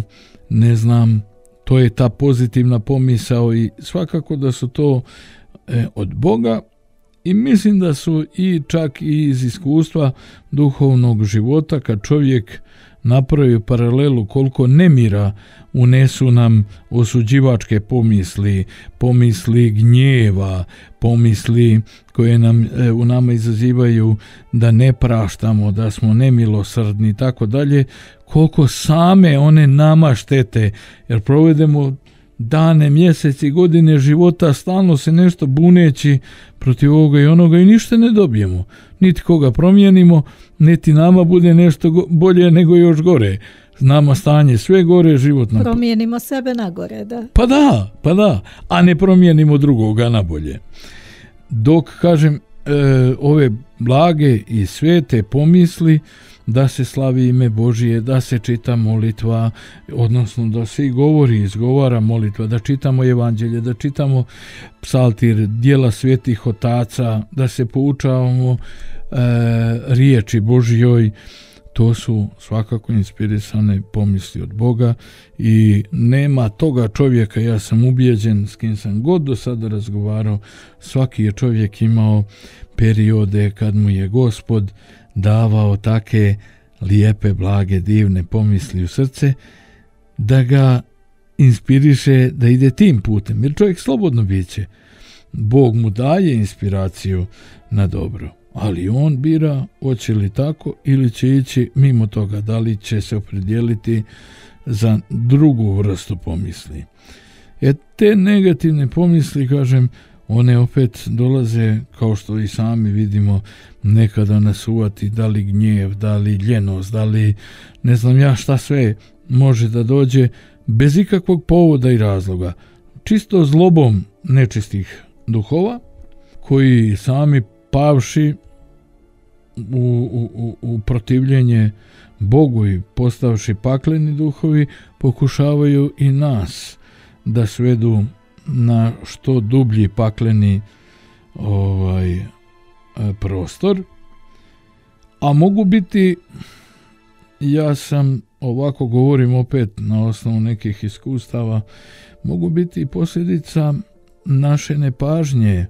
ne znam, to je ta pozitivna pomisao i svakako da su to e, od Boga i mislim da su i čak i iz iskustva duhovnog života kad čovjek napravi paralelu koliko nemira unesu nam osuđivačke pomisli, pomisli gnjeva, pomisli koje nam e, u nama izazivaju da ne praštamo, da smo nemilosrdni i tako dalje, koliko same one nama štete, jer provedemo dane, mjeseci, godine života, stalno se nešto buneći protiv ovoga i onoga i ništa ne dobijemo. Niti koga promijenimo, niti nama bude nešto bolje nego još gore. Znamo stanje sve gore životno. Promijenimo sebe na gore, da. Pa da, pa da, a ne promijenimo drugoga na bolje. Dok, kažem, e, ove blage i svete pomisli, da se slavi ime Božije, da se čita molitva, odnosno da se i govori, izgovara molitva, da čitamo evanđelje, da čitamo psaltir, dijela svetih otaca, da se poučavamo e, riječi Božijoj, to su svakako inspirisane pomisli od Boga i nema toga čovjeka, ja sam ubijeđen s kim sam god do sada razgovarao, svaki je čovjek imao periode kad mu je gospod davao take lijepe, blage, divne pomisli u srce, da ga inspiriše da ide tim putem, jer čovjek slobodno biće. Bog mu daje inspiraciju na dobro, ali on bira hoće li tako ili će ići mimo toga, da li će se opredijeliti za drugu vrstu pomisli. E te negativne pomisli, kažem, one opet dolaze, kao što i sami vidimo, nekada nas uvati da li gnjev, da li ljenost, da li ne znam ja šta sve može da dođe bez ikakvog povoda i razloga. Čisto zlobom nečistih duhova koji sami pavši u, u, u protivljenje Bogu i postavši pakleni duhovi pokušavaju i nas da svedu na što dublji pakleni ovaj e, prostor. A mogu biti ja sam ovako govorim opet na osnovu nekih iskustava mogu biti posljedica naše nepažnje.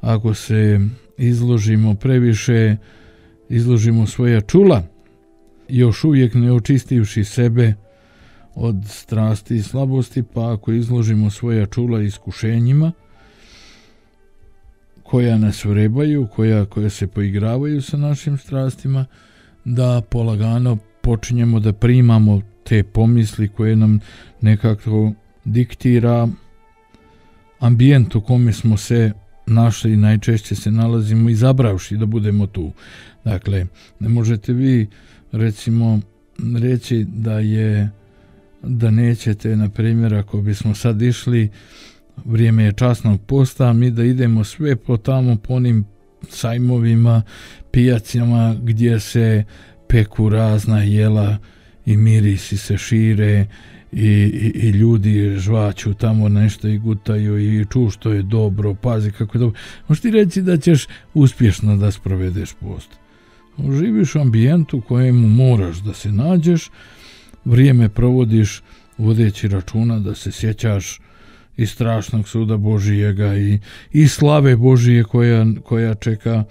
Ako se izložimo previše izložimo svoja čula još uvijek ne očistivši sebe od strasti i slabosti pa ako izložimo svoja čula iskušenjima koja nas vrebaju, koja, koja se poigravaju sa našim strastima, da polagano počinjemo da primamo te pomisli koje nam nekako diktira ambijent u kome smo se našli i najčešće se nalazimo izabravši da budemo tu. Dakle, ne možete vi recimo reći da je da nećete, na primjer, ako bismo sad išli vrijeme je časnog posta, mi da idemo sve po tamo po onim sajmovima, pijacima gdje se peku razna jela i mirisi se šire i, i, i ljudi žvaću tamo nešto i gutaju i ču što je dobro, pazi kako je dobro. Možeš ti reći da ćeš uspješno da sprovedeš post. Živiš u ambijentu kojemu moraš da se nađeš, vrijeme provodiš vodeći računa da se sjećaš i strašnog suda Božijega i, i slave Božije koja, koja čeka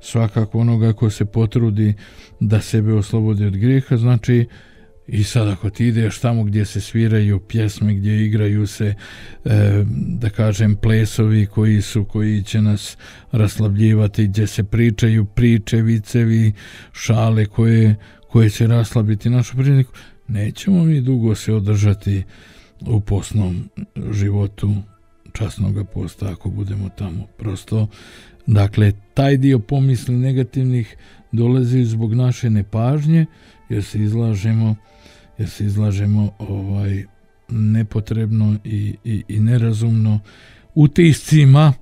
svakako onoga ko se potrudi da sebe oslobodi od grijeha, znači i sad ako ti ideš tamo gdje se sviraju pjesme, gdje igraju se e, da kažem plesovi koji su koji će nas raslabljivati, gdje se pričaju priče, vicevi, šale koje, koje će raslabiti našu priliku, nećemo mi dugo se održati u posnom životu časnog posta ako budemo tamo. Prosto, dakle, taj dio pomisli negativnih dolazi zbog naše nepažnje, jer se izlažemo, jer se izlažemo ovaj nepotrebno i, i, i nerazumno utiscima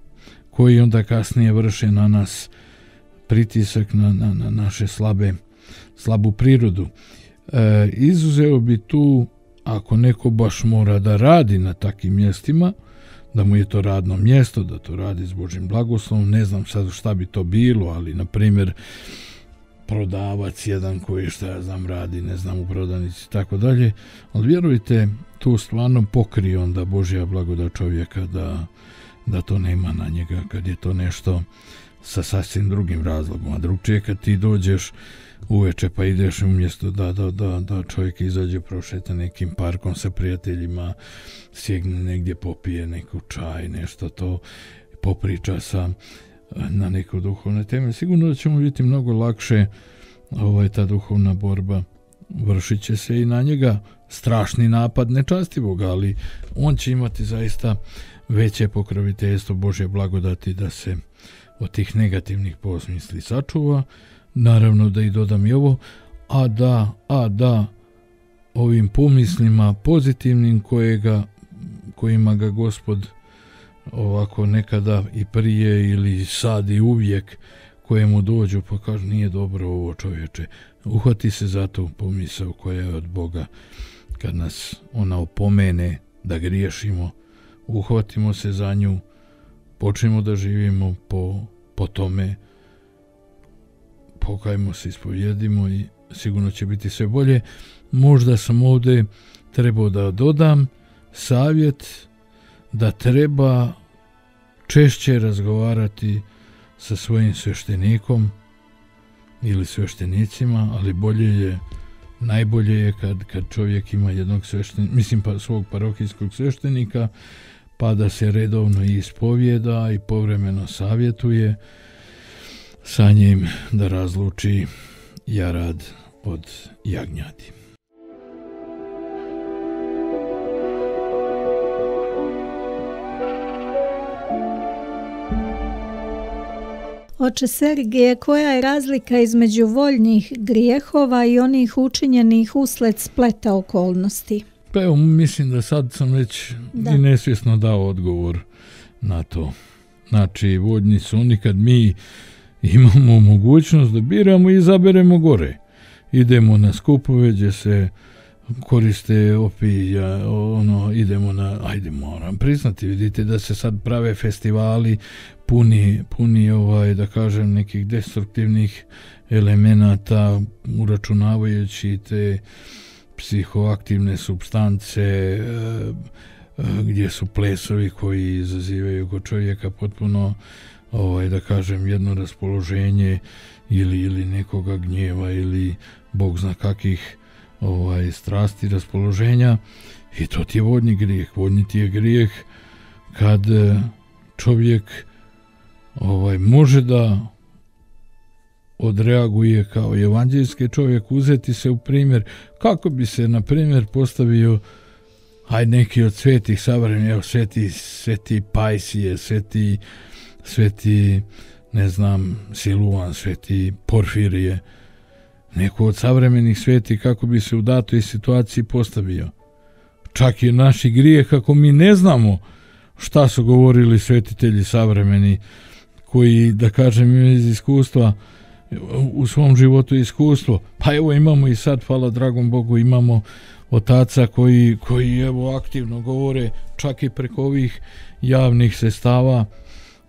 koji onda kasnije vrše na nas pritisak na, na, na naše slabe slabu prirodu. E, izuzeo bi tu ako neko baš mora da radi na takvim mjestima, da mu je to radno mjesto, da to radi s Božim blagoslovom, ne znam sad šta bi to bilo, ali na primjer prodavac jedan koji šta ja znam radi, ne znam u prodanici i tako dalje, ali vjerujte, tu stvarno pokri onda Božja blagoda čovjeka da, da to nema na njega kad je to nešto sa sasvim drugim razlogom, a drugčije kad ti dođeš uveče pa ideš umjesto da, da, da, da čovjek izađe prošeta nekim parkom sa prijateljima sjegne negdje popije neku čaj nešto to popriča sa na neku duhovne teme sigurno da ćemo biti mnogo lakše ovaj, ta duhovna borba. Vršit će se i na njega strašni napad nečastivog ali on će imati zaista veće pokroviteljstvo Božje blagodati da se od tih negativnih posmisli sačuva naravno da i dodam i ovo, a da, a da ovim pomislima pozitivnim kojega, kojima ga gospod ovako nekada i prije ili sad i uvijek kojemu dođu pa kažu nije dobro ovo čovječe. Uhvati se za tu pomisao koja je od Boga. Kad nas ona opomene da griješimo uhvatimo se za nju počnemo da živimo po, po tome pokajmo se, ispovjedimo i sigurno će biti sve bolje. Možda sam ovdje trebao da dodam savjet da treba češće razgovarati sa svojim sveštenikom ili sveštenicima, ali bolje je najbolje je kad, kad čovjek ima jednog sveštenika, mislim pa svog parohijskog sveštenika, pa da se redovno ispovjeda i povremeno savjetuje, sa njim da razluči jarad od jagnjadi. Oče Sergije, koja je razlika između voljnih grijehova i onih učinjenih usled spleta okolnosti? Pa evo, mislim da sad sam već da. i nesvjesno dao odgovor na to. Znači, voljni su oni kad mi imamo mogućnost da biramo i izaberemo gore. Idemo na skupove gdje se koriste opija, ono, idemo na, ajde moram priznati, vidite da se sad prave festivali puni, puni ovaj, da kažem, nekih destruktivnih elemenata, uračunavajući te psihoaktivne substance, e, e, gdje su plesovi koji izazivaju kod čovjeka potpuno ovaj da kažem jedno raspoloženje ili ili nekoga gnjeva ili bog zna kakih ovaj strasti raspoloženja. I to ti je vodni grijeh. Vodni ti je grijeh kad e, čovjek ovaj može da odreaguje kao evanđelski čovjek uzeti se u primjer kako bi se na primjer postavio aj neki od svetih savremenih sveti sveti Pajsije sveti sveti ne znam Siluan sveti Porfirije neko od savremenih sveti kako bi se u datoj situaciji postavio čak i naši grije kako mi ne znamo šta su govorili svetitelji savremeni koji da kažem iz iskustva u svom životu iskustvo. Pa evo imamo i sad, hvala dragom Bogu, imamo otaca koji, koji evo aktivno govore čak i preko ovih javnih sestava.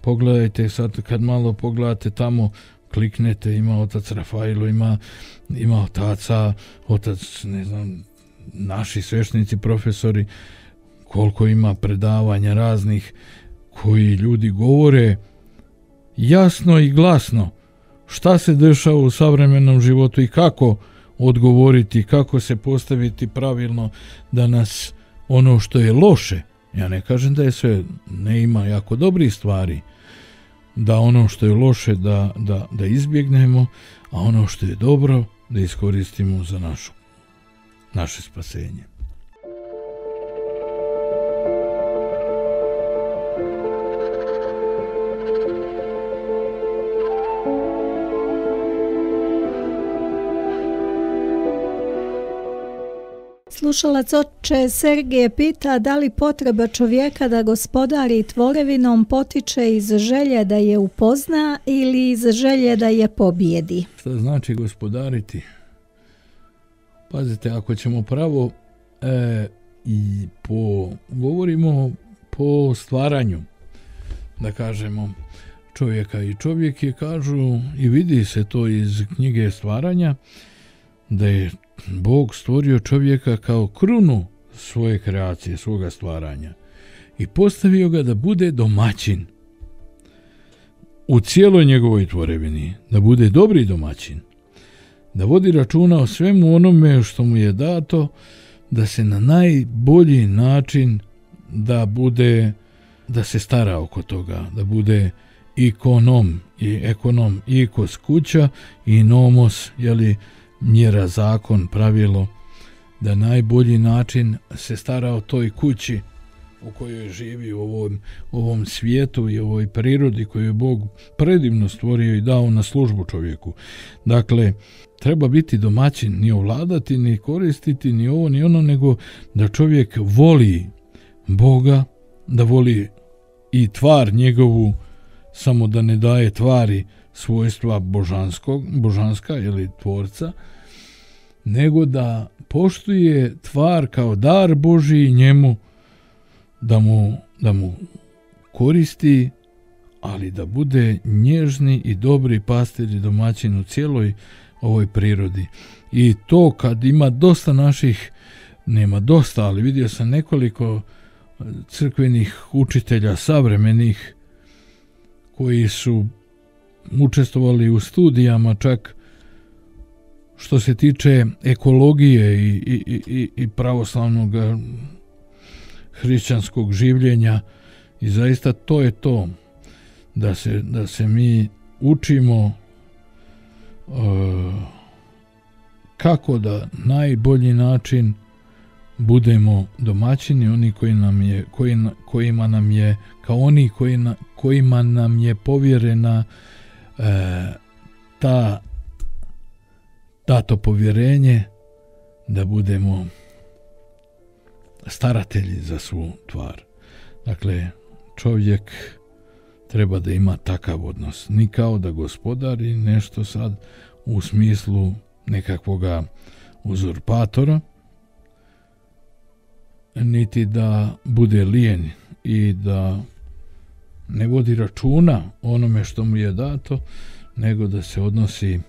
Pogledajte sad kad malo pogledate tamo, kliknete, ima otac Rafailo, ima, ima otaca, otac, ne znam, naši svešnici, profesori, koliko ima predavanja raznih koji ljudi govore jasno i glasno šta se dešava u savremenom životu i kako odgovoriti, kako se postaviti pravilno da nas ono što je loše, ja ne kažem da je sve, ne ima jako dobri stvari, da ono što je loše da, da, da izbjegnemo, a ono što je dobro da iskoristimo za našu, naše spasenje. Slušalac oče Sergije pita da li potreba čovjeka da gospodari tvorevinom potiče iz želje da je upozna ili iz želje da je pobijedi. Šta znači gospodariti? Pazite, ako ćemo pravo e, i po, govorimo po stvaranju, da kažemo, čovjeka i čovjek je, kažu, i vidi se to iz knjige stvaranja, da je Bog stvorio čovjeka kao krunu svoje kreacije, svoga stvaranja i postavio ga da bude domaćin u cijeloj njegovoj tvorevini, da bude dobri domaćin, da vodi računa o svemu onome što mu je dato, da se na najbolji način da bude, da se stara oko toga, da bude ikonom i ekonom ikos kuća i nomos, jeli, mjera, zakon, pravilo, da najbolji način se stara o toj kući u kojoj živi u ovom, ovom svijetu i ovoj prirodi koju je Bog predivno stvorio i dao na službu čovjeku. Dakle, treba biti domaćin, ni ovladati, ni koristiti, ni ovo, ni ono, nego da čovjek voli Boga, da voli i tvar njegovu, samo da ne daje tvari svojstva božanskog, božanska ili tvorca, nego da poštuje tvar kao dar Boži njemu da mu, da mu koristi, ali da bude nježni i dobri pastir i domaćin u cijeloj ovoj prirodi. I to kad ima dosta naših, nema dosta, ali vidio sam nekoliko crkvenih učitelja savremenih koji su učestvovali u studijama čak što se tiče ekologije i, i, i, i pravoslavnog hrišćanskog življenja i zaista to je to da se, da se mi učimo uh, kako da najbolji način budemo domaćini oni koji nam je koji, kojima nam je kao oni koji kojima nam je povjerena e, ta dato povjerenje da budemo staratelji za svu tvar. Dakle, čovjek treba da ima takav odnos. Ni kao da gospodari nešto sad u smislu nekakvoga uzurpatora, niti da bude lijen i da ne vodi računa onome što mu je dato, nego da se odnosi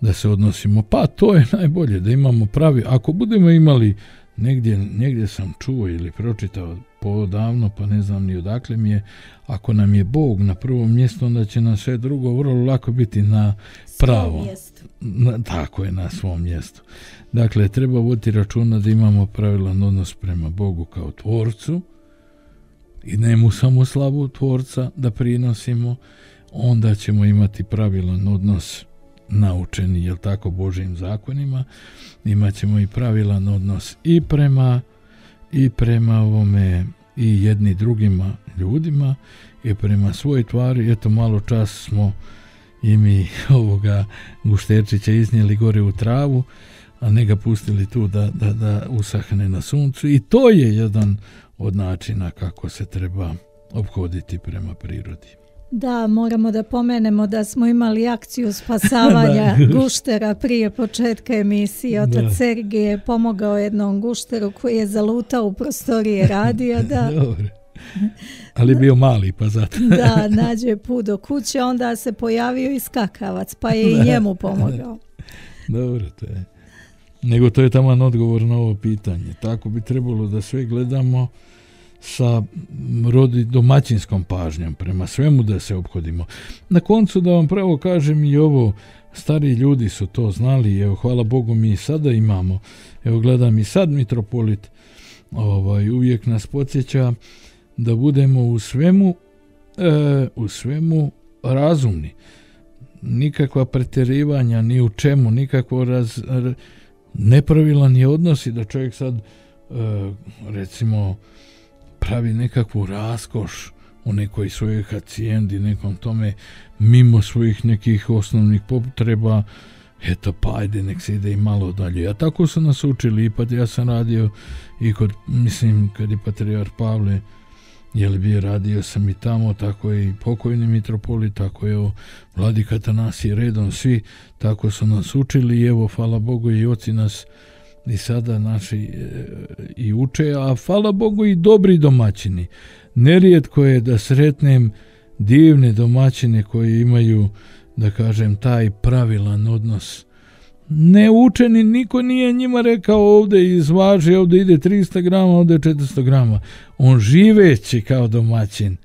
da se odnosimo. Pa to je najbolje, da imamo pravi. Ako budemo imali negdje, negdje sam čuo ili pročitao podavno, pa ne znam ni odakle mi je, ako nam je Bog na prvom mjestu, onda će nam sve drugo vrlo lako biti na pravo. Na, tako je, na svom mjestu. Dakle, treba voditi računa da imamo pravilan odnos prema Bogu kao tvorcu i ne mu samo slavu tvorca da prinosimo, onda ćemo imati pravilan odnos naučeni, jel tako, Božim zakonima, imat ćemo i pravilan odnos i prema i prema ovome i jedni drugima ljudima i prema svoj tvari. Eto, malo čas smo i mi ovoga gušterčića iznijeli gore u travu, a ne ga pustili tu da, da, da usahne na suncu. I to je jedan od načina kako se treba obhoditi prema prirodi. Da, moramo da pomenemo da smo imali akciju spasavanja guštera prije početka emisije. Otac da. Sergij je pomogao jednom gušteru koji je zalutao u prostorije radija. Da. Ali bio mali, pa zato. da, nađe put do kuće, onda se pojavio i skakavac, pa je i njemu pomogao. Dobro, to je. Nego to je taman odgovor na ovo pitanje. Tako bi trebalo da sve gledamo sa rodi domaćinskom pažnjom prema svemu da se obhodimo. Na koncu da vam pravo kažem i ovo, stari ljudi su to znali, evo hvala Bogu mi sada imamo, evo gledam i sad mitropolit, ovaj, uvijek nas podsjeća da budemo u svemu e, u svemu razumni. Nikakva pretjerivanja ni u čemu, nikakvo raz, nepravilan je odnos i da čovjek sad e, recimo pravi nekakvu raskoš u nekoj svojoj hacijendi, nekom tome, mimo svojih nekih osnovnih potreba, eto pa ajde nek se ide i malo dalje. A tako su nas učili, pa ja sam radio i kod, mislim, kad je patrijar Pavle, je li bio radio sam i tamo, tako je i pokojni mitropolit, tako je vladika Tanasi redom, svi tako su nas učili i evo, hvala Bogu i oci nas i sada naši e, i uče, a hvala Bogu i dobri domaćini. Nerijetko je da sretnem divne domaćine koji imaju, da kažem, taj pravilan odnos. Ne učeni, niko nije njima rekao ovde izvaži, ovde ide 300 grama, ovde 400 grama. On živeći kao domaćin,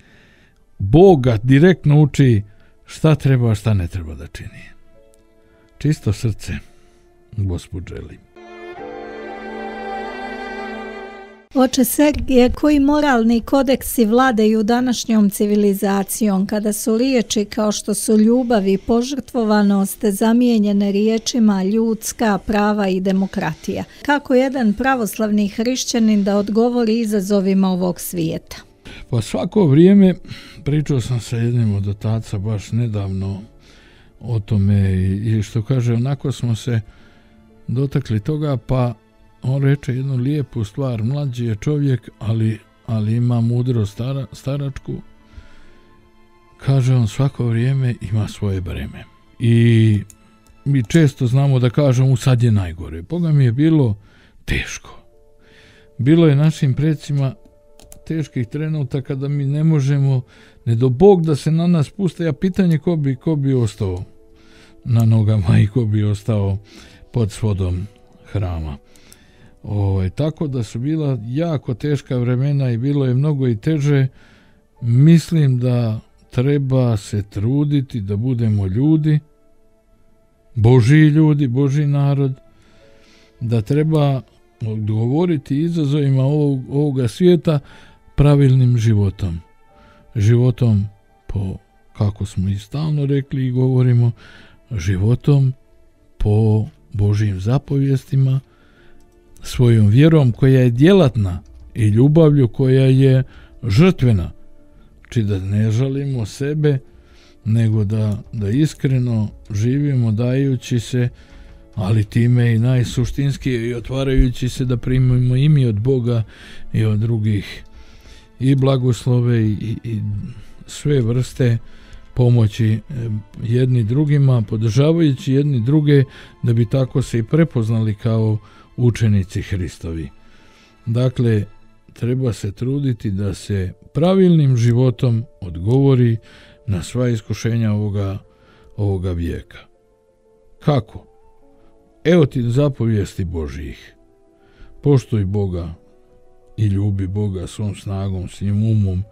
Boga direktno uči šta treba, šta ne treba da čini. Čisto srce, gospod želim. Oče Sergije, koji moralni kodeksi vladaju današnjom civilizacijom kada su riječi kao što su ljubav i požrtvovanost zamijenjene riječima ljudska prava i demokratija? Kako jedan pravoslavni hrišćanin da odgovori izazovima ovog svijeta? Pa svako vrijeme pričao sam sa jednim od otaca baš nedavno o tome i što kaže onako smo se dotakli toga pa on reče jednu lijepu stvar, mlađi je čovjek, ali, ali ima mudro stara, staračku. Kaže on, svako vrijeme ima svoje breme. I mi često znamo da kažemo, sad je najgore. Boga mi je bilo teško. Bilo je našim predsima teških trenutaka da mi ne možemo, ne do Bog da se na nas puste, a pitanje ko bi, ko bi ostao na nogama i ko bi ostao pod svodom hrama. Ovaj, tako da su bila jako teška vremena i bilo je mnogo i teže. Mislim da treba se truditi da budemo ljudi, Boži ljudi, Boži narod, da treba odgovoriti izazovima ovog, ovoga svijeta pravilnim životom. Životom po, kako smo i stalno rekli i govorimo, životom po Božim zapovjestima, svojom vjerom koja je djelatna i ljubavlju koja je žrtvena. Či da ne žalimo sebe, nego da, da iskreno živimo dajući se, ali time i najsuštinski i otvarajući se da primimo imi od Boga i od drugih i blagoslove i, i sve vrste pomoći e, jedni drugima, podržavajući jedni druge da bi tako se i prepoznali kao učenici Hristovi. Dakle, treba se truditi da se pravilnim životom odgovori na sva iskušenja ovoga, ovoga vijeka. Kako? Evo ti zapovijesti Božijih. Poštuj Boga i ljubi Boga svom snagom, svim umom,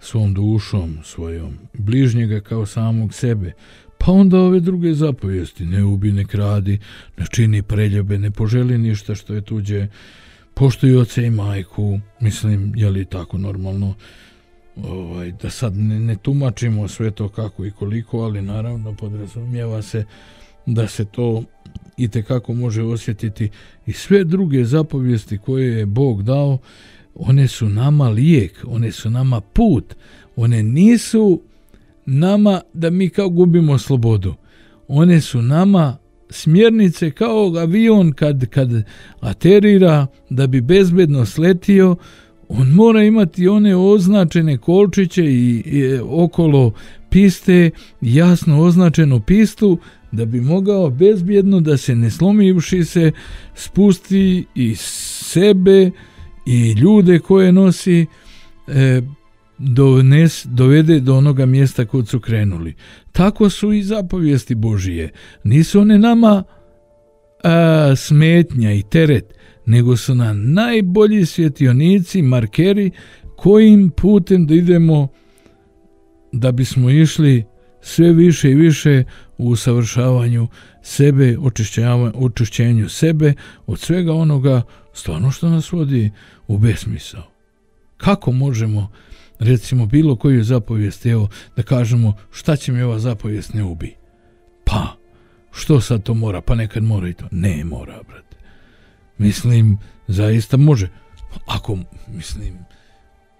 svom dušom svojom, bližnjega kao samog sebe, pa onda ove druge zapovijesti, ne ubi, ne kradi, ne čini preljube, ne poželi ništa što je tuđe, poštuj oce i majku, mislim, je li tako normalno, ovaj, da sad ne, ne tumačimo sve to kako i koliko, ali naravno podrazumijeva se da se to i kako može osjetiti i sve druge zapovijesti koje je Bog dao, one su nama lijek, one su nama put, one nisu nama da mi kao gubimo slobodu. One su nama smjernice kao avion kad, kad aterira da bi bezbedno sletio, on mora imati one označene kolčiće i, i okolo piste, jasno označenu pistu da bi mogao bezbjedno da se ne slomivši se spusti i sebe i ljude koje nosi e, dones, dovede do onoga mjesta kod su krenuli. Tako su i zapovijesti Božije. Nisu one nama a, smetnja i teret, nego su nam najbolji svjetionici, markeri, kojim putem da idemo da bismo išli sve više i više u usavršavanju sebe, očišćenju sebe od svega onoga stvarno što nas vodi u besmisao. Kako možemo recimo bilo koju zapovijest, evo da kažemo šta će mi ova zapovijest ne ubi? Pa, što sad to mora? Pa nekad mora i to. Ne mora, brate. Mislim, zaista može. Ako, mislim,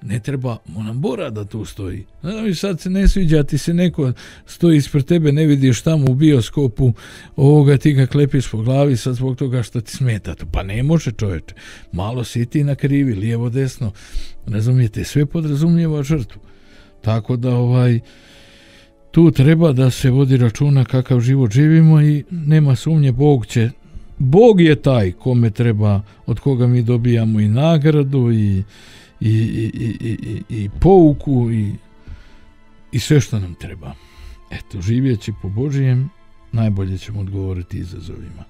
ne treba monambora da tu stoji. Znači, sad se ne sviđa, ti se neko stoji ispred tebe, ne vidiš tamo u bioskopu, ovoga ti ga klepiš po glavi sad zbog toga što ti smeta. To. Pa ne može čovječe. Malo si ti na krivi, lijevo, desno. Razumijete, sve podrazumijeva žrtvu. Tako da ovaj tu treba da se vodi računa kakav život živimo i nema sumnje Bog će Bog je taj kome treba, od koga mi dobijamo i nagradu i i, i, i, i, pouku i, i sve što nam treba. Eto, živjeći po Božijem, najbolje ćemo odgovoriti izazovima.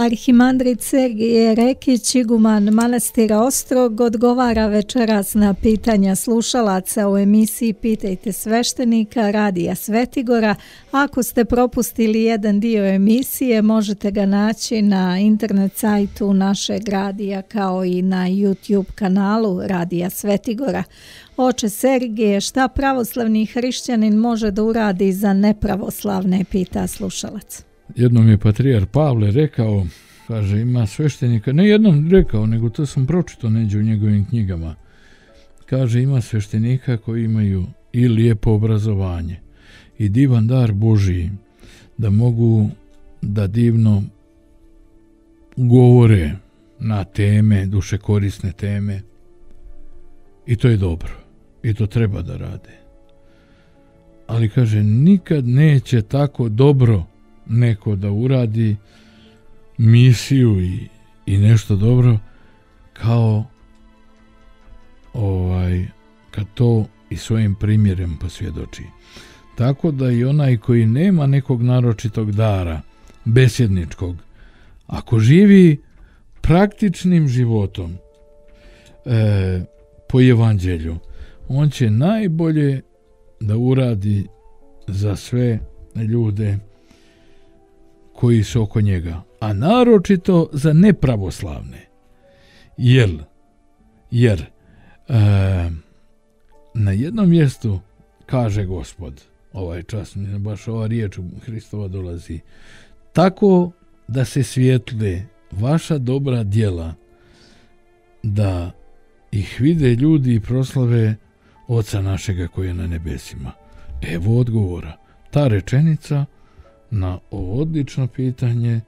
Arhimandrit Sergije Rekić, iguman manastira Ostrog, odgovara večeras na pitanja slušalaca u emisiji Pitajte sveštenika Radija Svetigora. Ako ste propustili jedan dio emisije, možete ga naći na internet sajtu našeg radija kao i na YouTube kanalu Radija Svetigora. Oče Sergije, šta pravoslavni hrišćanin može da uradi za nepravoslavne, pita slušalac jednom je patrijar Pavle rekao, kaže ima sveštenika, ne jednom rekao, nego to sam pročito neđe u njegovim knjigama. Kaže ima sveštenika koji imaju i lijepo obrazovanje i divan dar Božiji da mogu da divno govore na teme, duše korisne teme i to je dobro i to treba da rade. Ali kaže nikad neće tako dobro neko da uradi misiju i, i nešto dobro kao ovaj kad to i svojim primjerem posvjedoči. Tako da i onaj koji nema nekog naročitog dara, besjedničkog, ako živi praktičnim životom e, po evanđelju, on će najbolje da uradi za sve ljude koji su oko njega, a naročito za nepravoslavne. Jel, jer e, na jednom mjestu kaže gospod, ovaj čas, baš ova riječ Hristova dolazi, tako da se svijetle vaša dobra djela, da ih vide ljudi i proslave Oca našega koji je na nebesima. Evo odgovora. Ta rečenica – na ovo odlično pitanje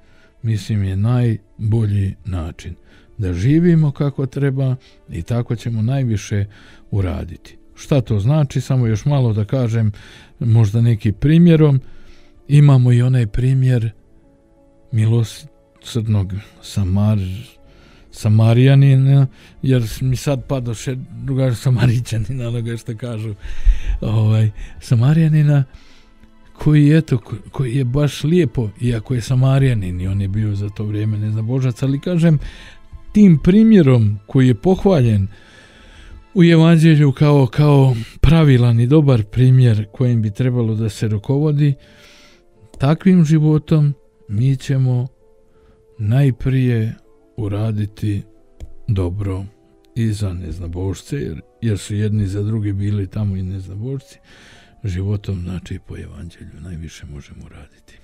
mislim je najbolji način da živimo kako treba i tako ćemo najviše uraditi. Šta to znači? Samo još malo da kažem možda neki primjerom. Imamo i onaj primjer milost, crnog Samar, Samarijanina, jer mi sad padoše drugar Samarićanina, onoga što kažu, ovaj, Samarijanina, koji, eto, koji je baš lijepo, iako je Samarijanin i on je bio za to vrijeme, ne znam, božac, ali kažem, tim primjerom koji je pohvaljen u evanđelju kao, kao pravilan i dobar primjer kojim bi trebalo da se rukovodi, takvim životom mi ćemo najprije uraditi dobro i za neznabošce, jer, jer su jedni za drugi bili tamo i neznabošci, životom, znači po evanđelju, najviše možemo raditi.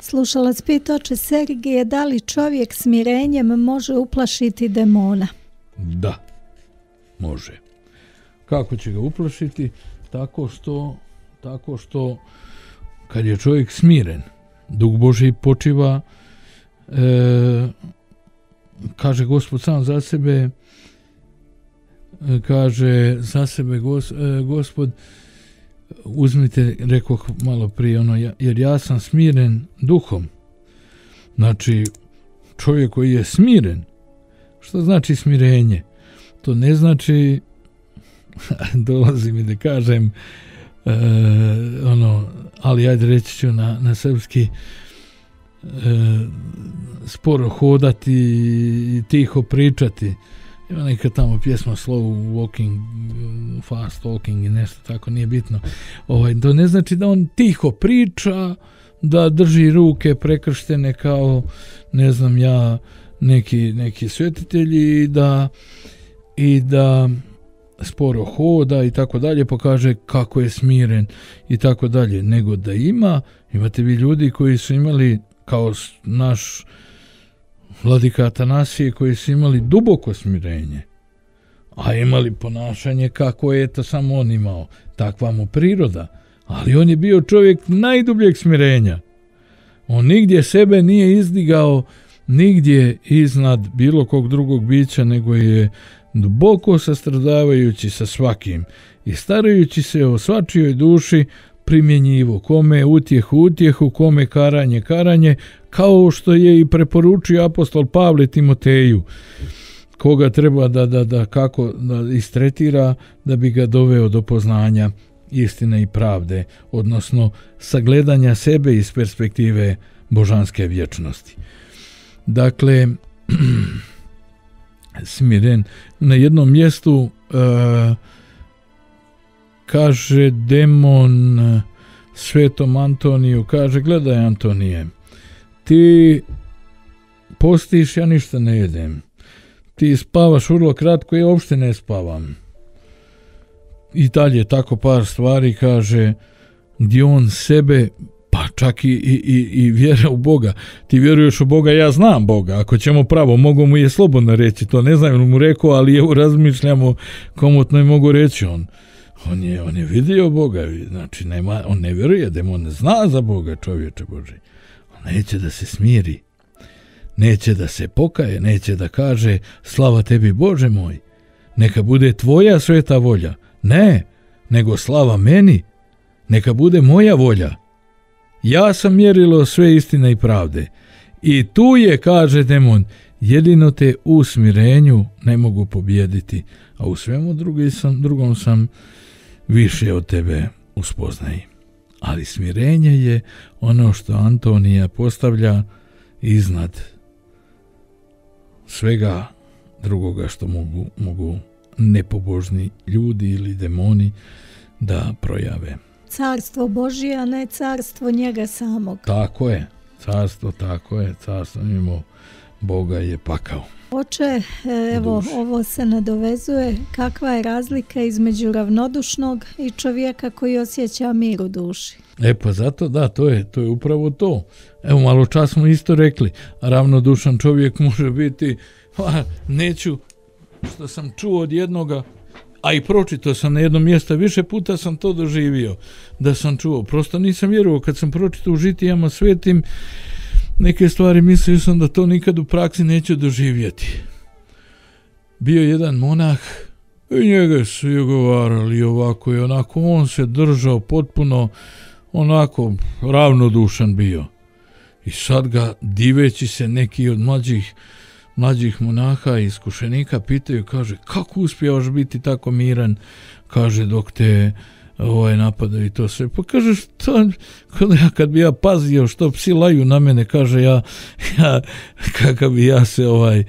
Slušalac pitoče Sergije, da li čovjek smirenjem može uplašiti demona? Da, može. Kako će ga uplašiti? Tako što, tako što kad je čovjek smiren, Duh Boži počiva, e, kaže Gospod sam za sebe, kaže za sebe gos, e, Gospod, uzmite, rekoh malo prije, ono, jer ja sam smiren duhom. Znači, čovjek koji je smiren, što znači smirenje? To ne znači, dolazi mi da kažem, e, ono, ali ajde reći ću na, na srpski, e, sporo hodati i tiho pričati. Ima neka tamo pjesma slow walking, fast walking i nešto tako, nije bitno. Ovaj, to ne znači da on tiho priča, da drži ruke prekrštene kao, ne znam ja, neki, neki svetitelji i da, i da sporo hoda i tako dalje, pokaže kako je smiren i tako dalje, nego da ima, imate vi ljudi koji su imali kao naš vladika Atanasije koji su imali duboko smirenje, a imali ponašanje kako je to samo on imao, takva mu priroda, ali on je bio čovjek najdubljeg smirenja. On nigdje sebe nije izdigao nigdje iznad bilo kog drugog bića, nego je duboko sastradavajući sa svakim i starajući se o svačijoj duši primjenjivo, kome utjehu utjehu, kome karanje karanje, kao što je i preporučio apostol Pavle Timoteju, koga treba da, da, da kako da istretira da bi ga doveo do poznanja istine i pravde, odnosno sagledanja sebe iz perspektive božanske vječnosti. Dakle, smiren. Na jednom mjestu uh, kaže demon svetom Antoniju, kaže, gledaj Antonije, ti postiš, ja ništa ne jedem. Ti spavaš vrlo kratko, ja uopšte ne spavam. I dalje tako par stvari kaže, gdje on sebe pa čak i, i, i vjera u Boga. Ti vjeruješ u Boga, ja znam Boga. Ako ćemo pravo, mogu mu je slobodno reći. To ne znam mu rekao, ali evo razmišljamo komotno i mogu reći on. On je, on je vidio Boga, znači nema, on ne vjeruje, da on ne zna za Boga čovječe Boži. On neće da se smiri, neće da se pokaje, neće da kaže slava tebi Bože moj, neka bude tvoja sveta volja. Ne, nego slava meni, neka bude moja volja. Ja sam mjerilo sve istine i pravde. I tu je, kaže demon, jedino te u smirenju ne mogu pobjediti, a u svemu drugi sam, drugom sam više od tebe uspoznaji. Ali smirenje je ono što Antonija postavlja iznad svega drugoga što mogu, mogu nepobožni ljudi ili demoni da projave carstvo Božije, a ne carstvo njega samog. Tako je, carstvo, tako je, carstvo mimo Boga je pakao. Oče, evo, Duš. ovo se nadovezuje. Kakva je razlika između ravnodušnog i čovjeka koji osjeća mir u duši? E pa zato da, to je, to je upravo to. Evo malo čas smo isto rekli, ravnodušan čovjek može biti, pa neću, što sam čuo od jednoga, a i pročitao sam na jednom mjestu, više puta sam to doživio da sam čuo. Prosto nisam vjerovao kad sam pročitao u žitijama svetim neke stvari, mislio sam da to nikad u praksi neću doživjeti. Bio jedan monah i njega su i govarali ovako i onako, on se držao potpuno onako ravnodušan bio. i sad ga diveći se neki od mlađih mlađih monaha i iskušenika pitaju, kaže, kako uspijevaš biti tako miran, kaže, dok te ovaj napadaju i to sve. Pa kaže, što, kada ja, kad bi ja pazio što psi laju na mene, kaže, ja, ja kakav bi ja se ovaj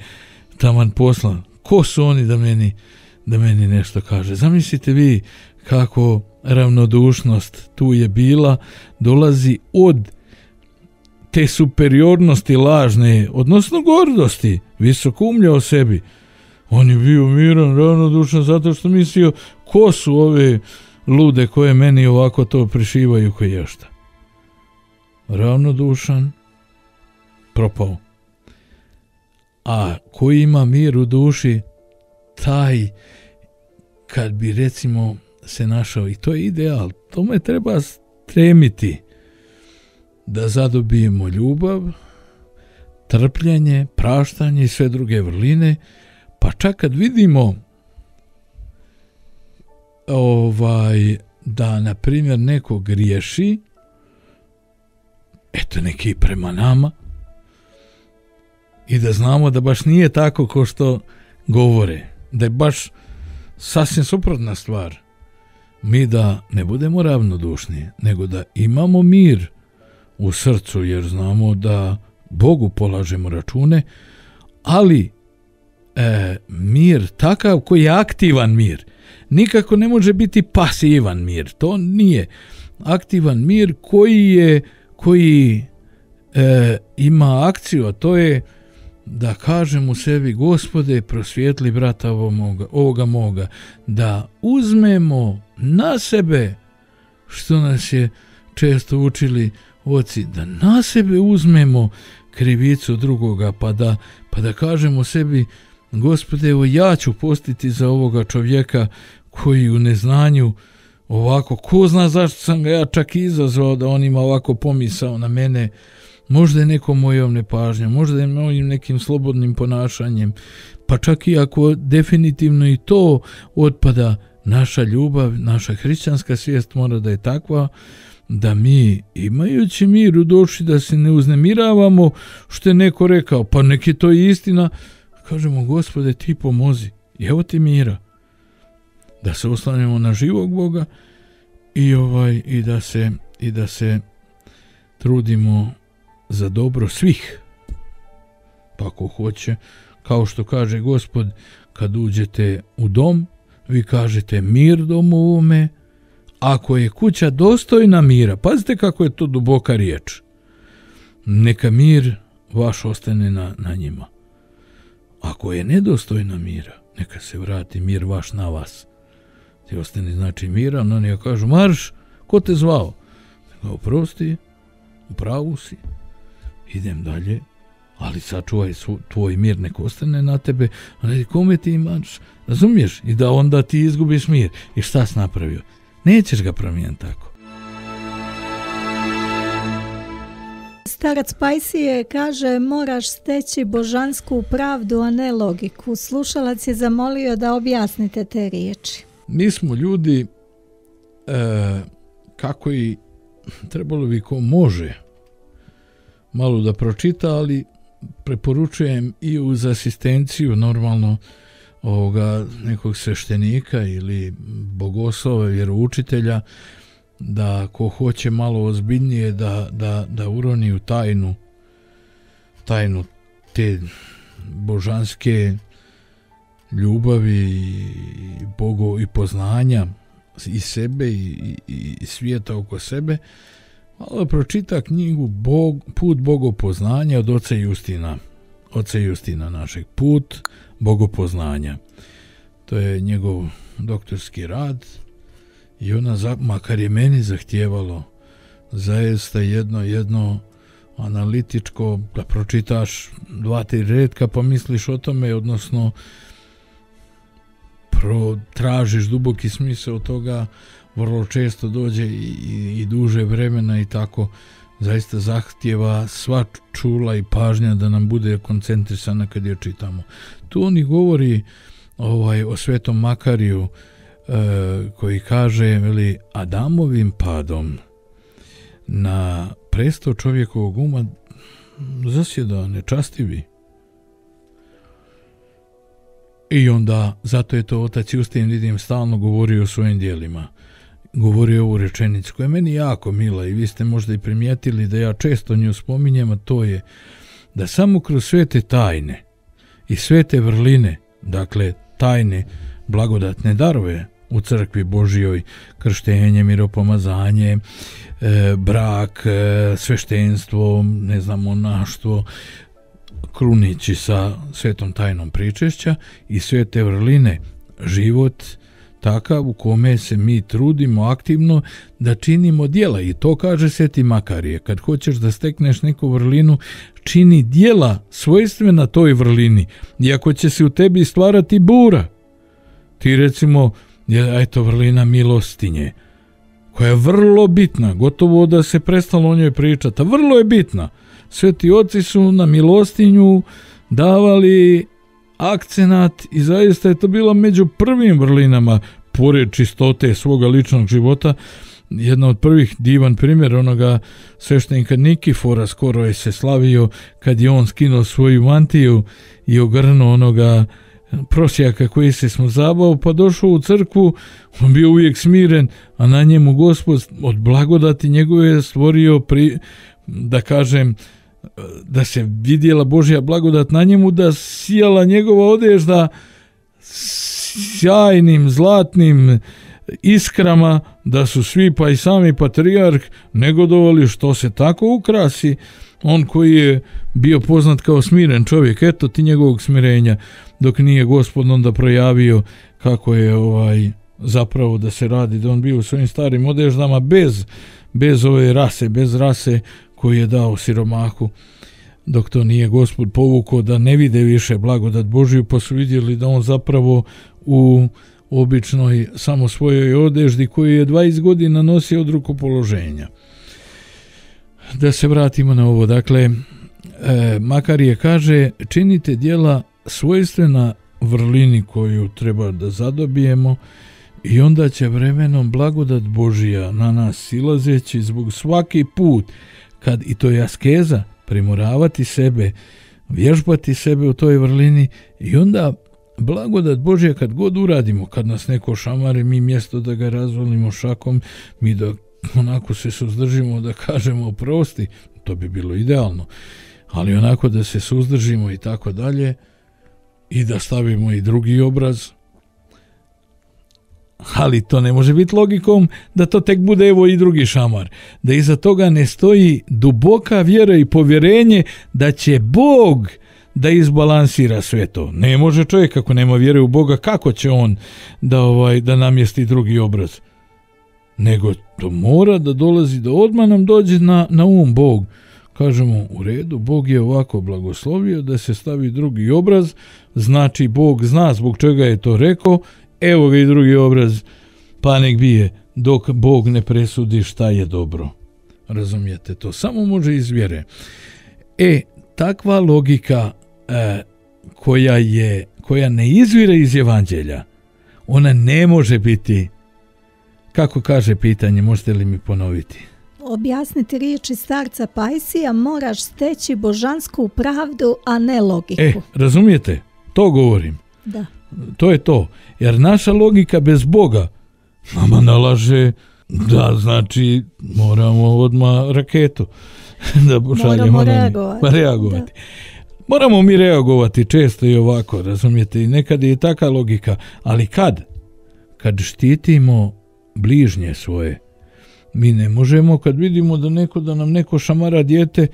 taman poslan. Ko su oni da meni, da meni nešto kaže? Zamislite vi kako ravnodušnost tu je bila, dolazi od te superiornosti lažne, odnosno gordosti, visoko umlja o sebi. On je bio miran, ravnodušan, zato što mislio ko su ove lude koje meni ovako to prišivaju koji je šta. Ravnodušan, propao. A koji ima mir u duši, taj kad bi recimo se našao, i to je ideal, tome treba stremiti da zadobijemo ljubav, trpljenje, praštanje i sve druge vrline, pa čak kad vidimo ovaj da na primjer neko griješi eto neki prema nama i da znamo da baš nije tako ko što govore da je baš sasvim suprotna stvar. Mi da ne budemo ravnodušni nego da imamo mir u srcu jer znamo da Bogu polažemo račune ali e, mir takav koji je aktivan mir nikako ne može biti pasivan mir. To nije aktivan mir koji je koji e, ima akciju, a to je da kažem u sebi gospode prosvjetli brata ovoga, ovoga moga, da uzmemo na sebe što nas je često učili oci, da na sebe uzmemo krivicu drugoga, pa da, pa da kažemo sebi, gospode, evo ja ću postiti za ovoga čovjeka koji u neznanju ovako, ko zna zašto sam ga ja čak izazvao da on ima ovako pomisao na mene, možda je nekom mojom nepažnjom, možda je mojim nekim slobodnim ponašanjem, pa čak i ako definitivno i to otpada, naša ljubav, naša hrišćanska svijest mora da je takva, da mi, imajući mir u duši, da se ne uznemiravamo što je neko rekao, pa neki to je istina, kažemo, gospode, ti pomozi, evo ti mira da se oslanjamo na živog Boga i ovaj i da se i da se trudimo za dobro svih. Pa ako hoće, kao što kaže Gospod, kad uđete u dom, vi kažete mir domu ovome, ako je kuća dostojna mira, pazite kako je to duboka riječ, neka mir vaš ostane na, na njima. Ako je nedostojna mira, neka se vrati mir vaš na vas ti ostani znači miran, oni ja kažu marš, ko te zvao? Kao prosti, u si, idem dalje, ali sačuvaj tvoj mir, nek ostane na tebe, a ne kome ti imaš, razumiješ? I da onda ti izgubiš mir. I šta si napravio? Nećeš ga promijeniti tako. Starac Pajsije kaže moraš steći božansku pravdu, a ne logiku. Slušalac je zamolio da objasnite te riječi mi smo ljudi e, kako i trebalo bi ko može malo da pročita, ali preporučujem i uz asistenciju normalno ovoga nekog sveštenika ili bogoslova, vjeroučitelja, da ko hoće malo ozbiljnije da, da, da uroni u tajnu tajnu te božanske ljubavi i Bogu i poznanja i sebe i, i, i svijeta oko sebe, malo pročita knjigu Bog, Put Bogopoznanja od oca Justina. Oca Justina našeg Put Bogopoznanja. To je njegov doktorski rad i ona, makar je meni zahtjevalo zaista jedno, jedno analitičko, da pročitaš dva, tri redka pa misliš o tome, odnosno pro, tražiš duboki smisao toga, vrlo često dođe i, i, duže vremena i tako zaista zahtjeva sva čula i pažnja da nam bude koncentrisana kad je čitamo. Tu oni govori ovaj o svetom Makariju koji kaže veli, Adamovim padom na presto čovjekovog uma zasjeda nečastivi. I onda, zato je to otac Justin, vidim, stalno govorio o svojim dijelima. Govorio ovu rečenicu koja je meni jako mila i vi ste možda i primijetili da ja često nju spominjem, a to je da samo kroz svete tajne i svete vrline, dakle tajne blagodatne darove u crkvi Božijoj, krštenje, miropomazanje, e, brak, e, sveštenstvo, ne znam, monaštvo, krunići sa svetom tajnom pričešća i sve te vrline, život takav u kome se mi trudimo aktivno da činimo dijela i to kaže Sveti Makarije. Kad hoćeš da stekneš neku vrlinu, čini dijela svojstvena toj vrlini. Iako će se u tebi stvarati bura, ti recimo, je eto vrlina milostinje, koja je vrlo bitna, gotovo da se prestalo o njoj pričati, vrlo je bitna. Sveti oci su na milostinju davali akcenat i zaista je to bila među prvim vrlinama pored čistote svoga ličnog života, jedna od prvih divan primjer onoga sveštenika Nikifora skoro je se slavio kad je on skinuo svoju mantiju i ogrnuo onoga prosjaka koji se smo zabao, pa došao u crkvu, on bio uvijek smiren, a na njemu gospod od blagodati njegove je stvorio, pri, da kažem, da se vidjela Božja blagodat na njemu, da sijala njegova odežda sjajnim, zlatnim iskrama, da su svi, pa i sami patrijarh, negodovali što se tako ukrasi, on koji je bio poznat kao smiren čovjek, eto ti njegovog smirenja, dok nije gospod onda projavio kako je ovaj zapravo da se radi, da on bio u svojim starim odeždama bez, bez ove rase, bez rase koju je dao siromahu dok to nije gospod povukao da ne vide više blagodat Božiju, pa su vidjeli da on zapravo u običnoj samo svojoj odeždi koju je 20 godina nosio od rukopoloženja. Da se vratimo na ovo, dakle, e, Makarije kaže, činite dijela svojstvena vrlini koju treba da zadobijemo i onda će vremenom blagodat Božija na nas silazeći zbog svaki put, kad i to je askeza, primoravati sebe, vježbati sebe u toj vrlini i onda blagodat Božja kad god uradimo, kad nas neko šamari, mi mjesto da ga razvolimo šakom, mi da onako se suzdržimo da kažemo prosti, to bi bilo idealno, ali onako da se suzdržimo i tako dalje i da stavimo i drugi obraz, ali to ne može biti logikom da to tek bude evo i drugi šamar. Da iza toga ne stoji duboka vjera i povjerenje da će Bog da izbalansira sve to. Ne može čovjek ako nema vjere u Boga, kako će on da ovaj da namjesti drugi obraz? Nego to mora da dolazi da odmah nam dođe na, na um Bog. Kažemo, u redu, Bog je ovako blagoslovio da se stavi drugi obraz, znači Bog zna zbog čega je to rekao evo ga i drugi obraz, pa nek bije, dok Bog ne presudi šta je dobro. Razumijete to? Samo može iz vjere. E, takva logika e, koja je koja ne izvira iz evanđelja, ona ne može biti kako kaže pitanje, možete li mi ponoviti? Objasniti riječi starca Pajsija, moraš steći božansku pravdu, a ne logiku. E, razumijete? To govorim. Da. To je to. Jer naša logika bez Boga nama nalaže da znači moramo odma raketu da pošaljemo moramo reagovati. Pa reagovati. Moramo mi reagovati često i ovako, razumijete, i nekad je taka logika, ali kad? Kad štitimo bližnje svoje. Mi ne možemo kad vidimo da neko da nam neko šamara dijete,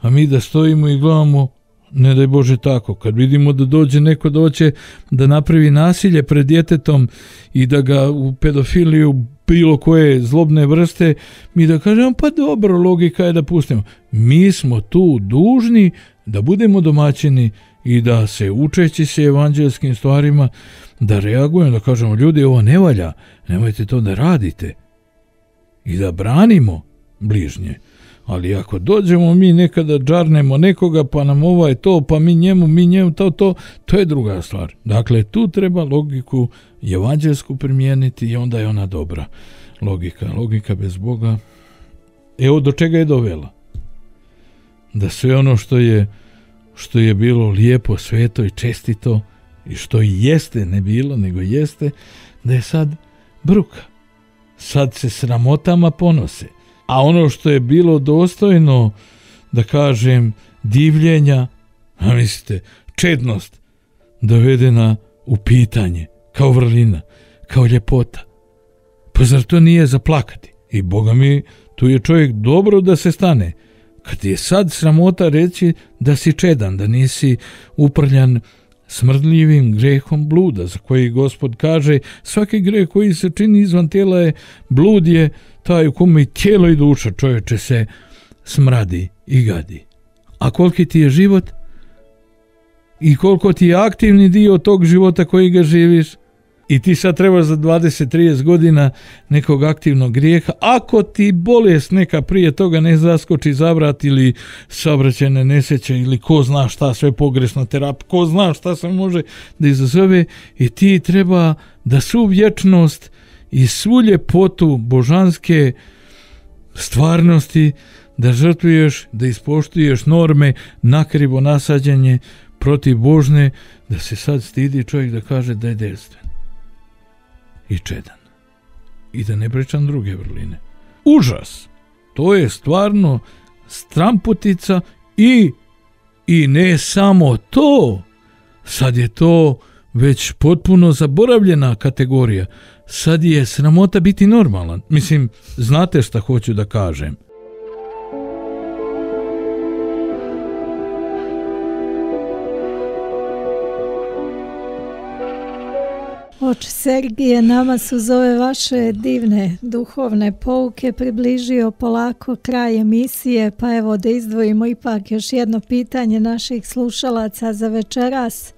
a mi da stojimo i gledamo ne daj Bože tako, kad vidimo da dođe neko da hoće da napravi nasilje pred djetetom i da ga u pedofiliju bilo koje zlobne vrste, mi da kažemo pa dobro, logika je da pustimo. Mi smo tu dužni da budemo domaćini i da se učeći se evanđelskim stvarima, da reagujemo, da kažemo ljudi ovo ne valja, nemojte to da radite i da branimo bližnje. Ali ako dođemo mi nekada džarnemo nekoga pa nam ovaj to, pa mi njemu, mi njemu to, to, to je druga stvar. Dakle, tu treba logiku evanđelsku primijeniti i onda je ona dobra. Logika, logika bez Boga. Evo do čega je dovela. da sve ono što je što je bilo lijepo, sveto i čestito i što i jeste, ne bilo, nego jeste, da je sad bruka. Sad se sramotama ponose. A ono što je bilo dostojno, da kažem, divljenja, a mislite, čednost, dovedena u pitanje, kao vrlina, kao ljepota. Pa zar to nije zaplakati? I Boga mi, tu je čovjek dobro da se stane. Kad je sad sramota reći da si čedan, da nisi uprljan smrdljivim grehom bluda, za koji gospod kaže svaki greh koji se čini izvan tijela je blud je taj u kome i tijelo i duša čovječe se smradi i gadi. A koliki ti je život i koliko ti je aktivni dio tog života koji ga živiš, i ti sad treba za 20-30 godina nekog aktivnog grijeha, ako ti bolest neka prije toga ne zaskoči zavrat ili saobraćajne nesreće ili ko zna šta sve pogresna terapija, ko zna šta se može da izazove i ti treba da svu vječnost i svu ljepotu božanske stvarnosti da žrtvuješ, da ispoštuješ norme, nakrivo nasađanje protiv Božne, da se sad stidi čovjek da kaže da je delstven i čedan. I da ne pričam druge vrline. Užas! To je stvarno stramputica i i ne samo to, sad je to već potpuno zaboravljena kategorija. Sad je sramota biti normalan. Mislim, znate šta hoću da kažem. Oče Sergije, nama su zove vaše divne duhovne pouke približio polako kraj emisije, pa evo da izdvojimo ipak još jedno pitanje naših slušalaca za večeras.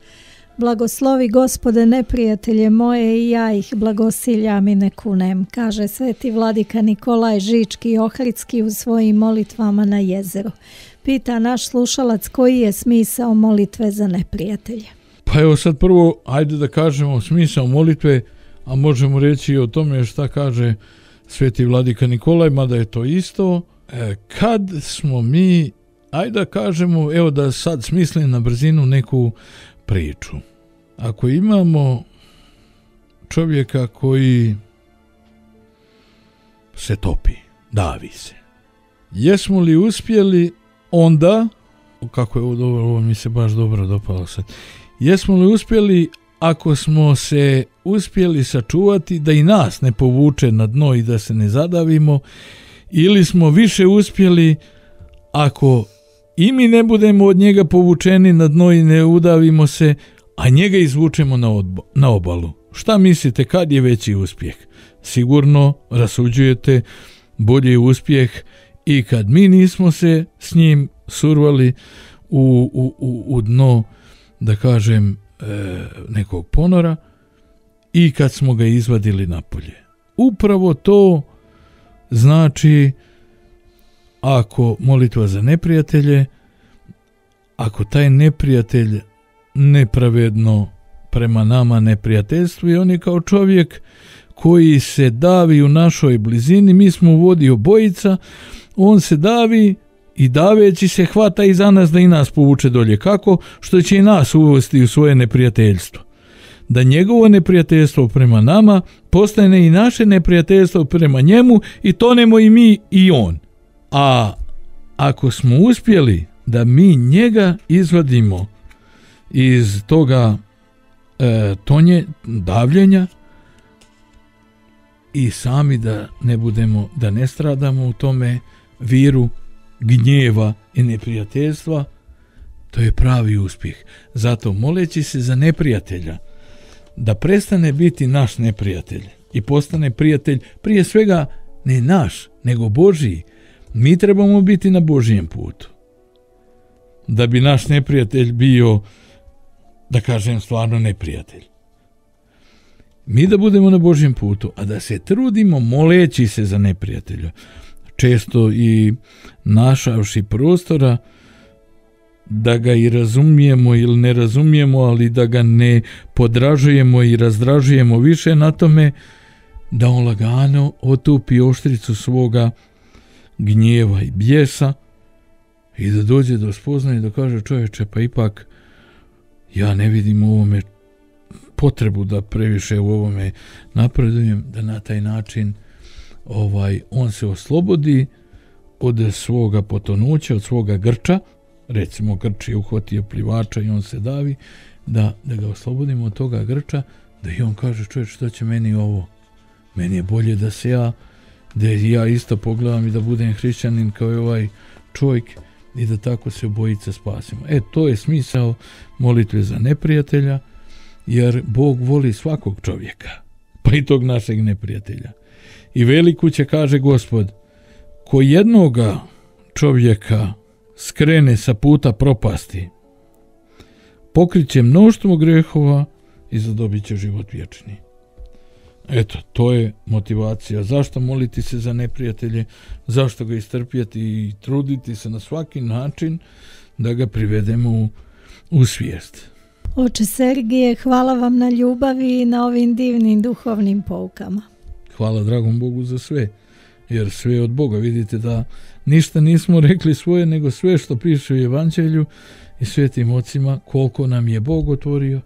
Blagoslovi gospode neprijatelje moje i ja ih blagosiljam i ne kunem, kaže sveti vladika Nikolaj Žički Ohridski u svojim molitvama na jezeru. Pita naš slušalac koji je smisao molitve za neprijatelje. Pa evo sad prvo, ajde da kažemo smisao molitve, a možemo reći i o tome šta kaže sveti vladika Nikolaj, mada je to isto. E, kad smo mi, ajde da kažemo, evo da sad smislim na brzinu neku priču. Ako imamo čovjeka koji se topi, davi se, jesmo li uspjeli onda, kako je ovo dobro, ovo mi se baš dobro dopalo sad, Jesmo li uspjeli ako smo se uspjeli sačuvati da i nas ne povuče na dno i da se ne zadavimo ili smo više uspjeli ako i mi ne budemo od njega povučeni na dno i ne udavimo se, a njega izvučemo na, odbo, na obalu. Šta mislite kad je veći uspjeh? Sigurno rasuđujete bolji uspjeh i kad mi nismo se s njim survali u, u, u, u dno da kažem, e, nekog ponora i kad smo ga izvadili napolje. Upravo to znači ako molitva za neprijatelje, ako taj neprijatelj nepravedno prema nama neprijateljstvo i on je kao čovjek koji se davi u našoj blizini, mi smo u vodi obojica, on se davi i daveći se hvata i za nas da i nas povuče dolje. Kako? Što će i nas uvesti u svoje neprijateljstvo. Da njegovo neprijateljstvo prema nama postane i naše neprijateljstvo prema njemu i tonemo i mi i on. A ako smo uspjeli da mi njega izvadimo iz toga e, tonje davljenja i sami da ne budemo, da ne stradamo u tome viru gnjeva i neprijateljstva, to je pravi uspjeh. Zato moleći se za neprijatelja, da prestane biti naš neprijatelj i postane prijatelj prije svega ne naš, nego Božiji. Mi trebamo biti na Božijem putu. Da bi naš neprijatelj bio, da kažem, stvarno neprijatelj. Mi da budemo na Božijem putu, a da se trudimo moleći se za neprijatelja često i našavši prostora da ga i razumijemo ili ne razumijemo, ali da ga ne podražujemo i razdražujemo više na tome, da on lagano otupi oštricu svoga gnjeva i bijesa i da dođe do spoznaje da kaže čovječe, pa ipak ja ne vidim u ovome potrebu da previše u ovome napredujem, da na taj način ovaj on se oslobodi od svoga potonuća, od svoga grča, recimo grč je uhvatio plivača i on se davi, da, da ga oslobodimo od toga grča, da i on kaže čovječ što će meni ovo? Meni je bolje da se ja, da ja isto pogledam i da budem hrišćanin kao i ovaj čovjek i da tako se obojice spasimo. E, to je smisao molitve za neprijatelja, jer Bog voli svakog čovjeka, pa i tog našeg neprijatelja. I veliku će, kaže gospod, ko jednoga čovjeka skrene sa puta propasti, pokriće mnoštvo grehova i zadobit će život vječni. Eto, to je motivacija. Zašto moliti se za neprijatelje? Zašto ga istrpjeti i truditi se na svaki način da ga privedemo u, u svijest? Oče Sergije, hvala vam na ljubavi i na ovim divnim duhovnim poukama. Hvala dragom Bogu za sve, jer sve je od Boga. Vidite da ništa nismo rekli svoje, nego sve što piše u Evanđelju i svetim ocima, koliko nam je Bog otvorio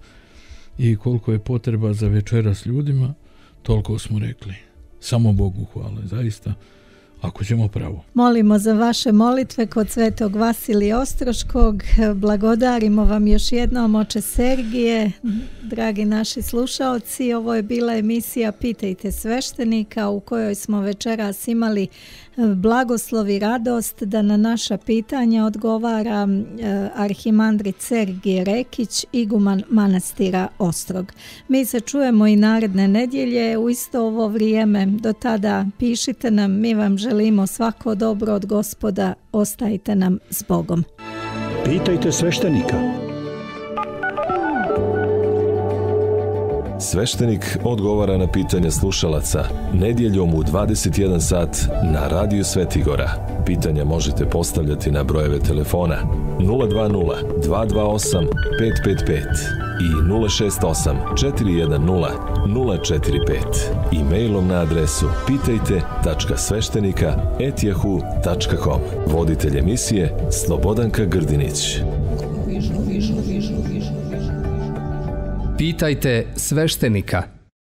i koliko je potreba za večeras ljudima, toliko smo rekli. Samo Bogu hvala, zaista, ako ćemo pravo. Molimo za vaše molitve kod svetog Vasilija Ostroškog. Blagodarimo vam još jednom, oče Sergije, dragi naši slušaoci. Ovo je bila emisija Pitajte sveštenika u kojoj smo večeras imali blagoslov i radost da na naša pitanja odgovara eh, arhimandrit Sergij Rekić, iguman manastira Ostrog. Mi se čujemo i naredne nedjelje u isto ovo vrijeme. Do tada pišite nam, mi vam želimo svako dobro od gospoda, ostajte nam s Bogom. Pitajte sveštenika. Sveštenik odgovara na pitanja slušalaca nedjeljom u 21 sat na Radio Svetigora. Pitanja možete postavljati na brojeve telefona 020 228 555 i 068 410 045 i mailom na adresu pitajte.sveštenika.etjahu.com Voditelj emisije Slobodanka Grdinić. Pitajte sveštenika.